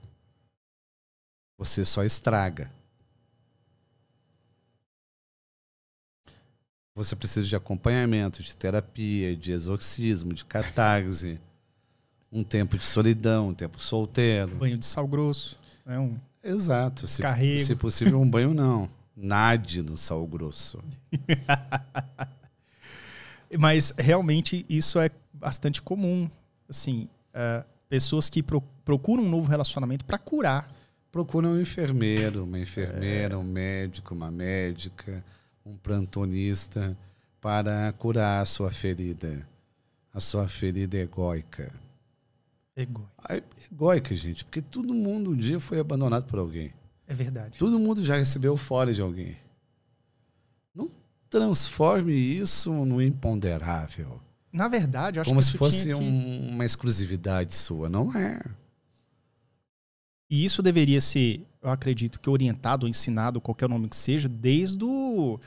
Você só estraga. Você precisa de acompanhamento, de terapia, de exorcismo, de catarse, um tempo de solidão, um tempo solteiro. banho de sal grosso. É um... Exato. Se, Carrego. se possível, um banho não. Nade no sal grosso. Mas realmente isso é bastante comum. Assim, é, pessoas que pro- procuram um novo relacionamento para curar. Procura um enfermeiro, uma enfermeira, um médico, uma médica, um plantonista para curar a sua ferida. A sua ferida egóica. Ego. É Egóica, gente, porque todo mundo um dia foi abandonado por alguém. É verdade. Todo mundo já recebeu fora de alguém. Não transforme isso no imponderável. Na verdade, eu acho Como que se fosse que- um- uma exclusividade sua. Não é. E isso deveria ser, eu acredito, que orientado ou ensinado, qualquer nome que seja, desde o.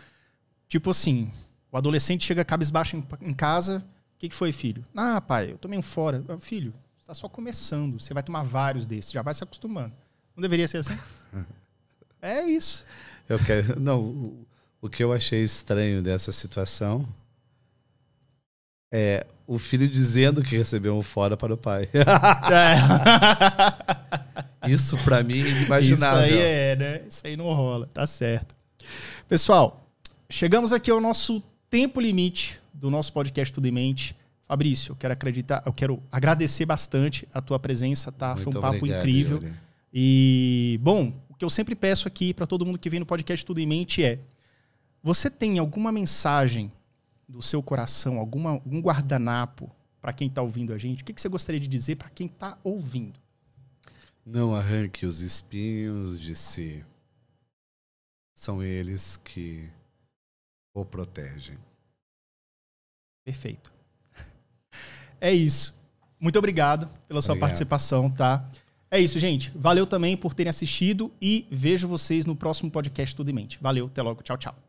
Tipo assim, o adolescente chega cabisbaixo em, em casa. O que, que foi, filho? Ah, pai, eu tomei um fora. Ah, Filho, está só começando. Você vai tomar vários desses, já vai se acostumando. Não deveria ser assim? é isso. Eu quero. Não, o, o que eu achei estranho dessa situação é o filho dizendo que recebeu um fora para o pai. É. Isso pra mim é Isso inimaginável. aí é, né? Isso aí não rola, tá certo. Pessoal, chegamos aqui ao nosso tempo limite do nosso podcast Tudo em Mente. Fabrício, eu quero acreditar, eu quero agradecer bastante a tua presença, tá? Foi Muito um papo obrigado, incrível. Yuri. E, bom, o que eu sempre peço aqui para todo mundo que vem no podcast Tudo em Mente é: você tem alguma mensagem do seu coração, alguma, algum guardanapo para quem está ouvindo a gente? O que, que você gostaria de dizer para quem está ouvindo? Não arranque os espinhos de si. São eles que o protegem. Perfeito. É isso. Muito obrigado pela sua Obrigado. participação, tá? É isso, gente. Valeu também por terem assistido e vejo vocês no próximo podcast Tudo em Mente. Valeu, até logo. Tchau, tchau.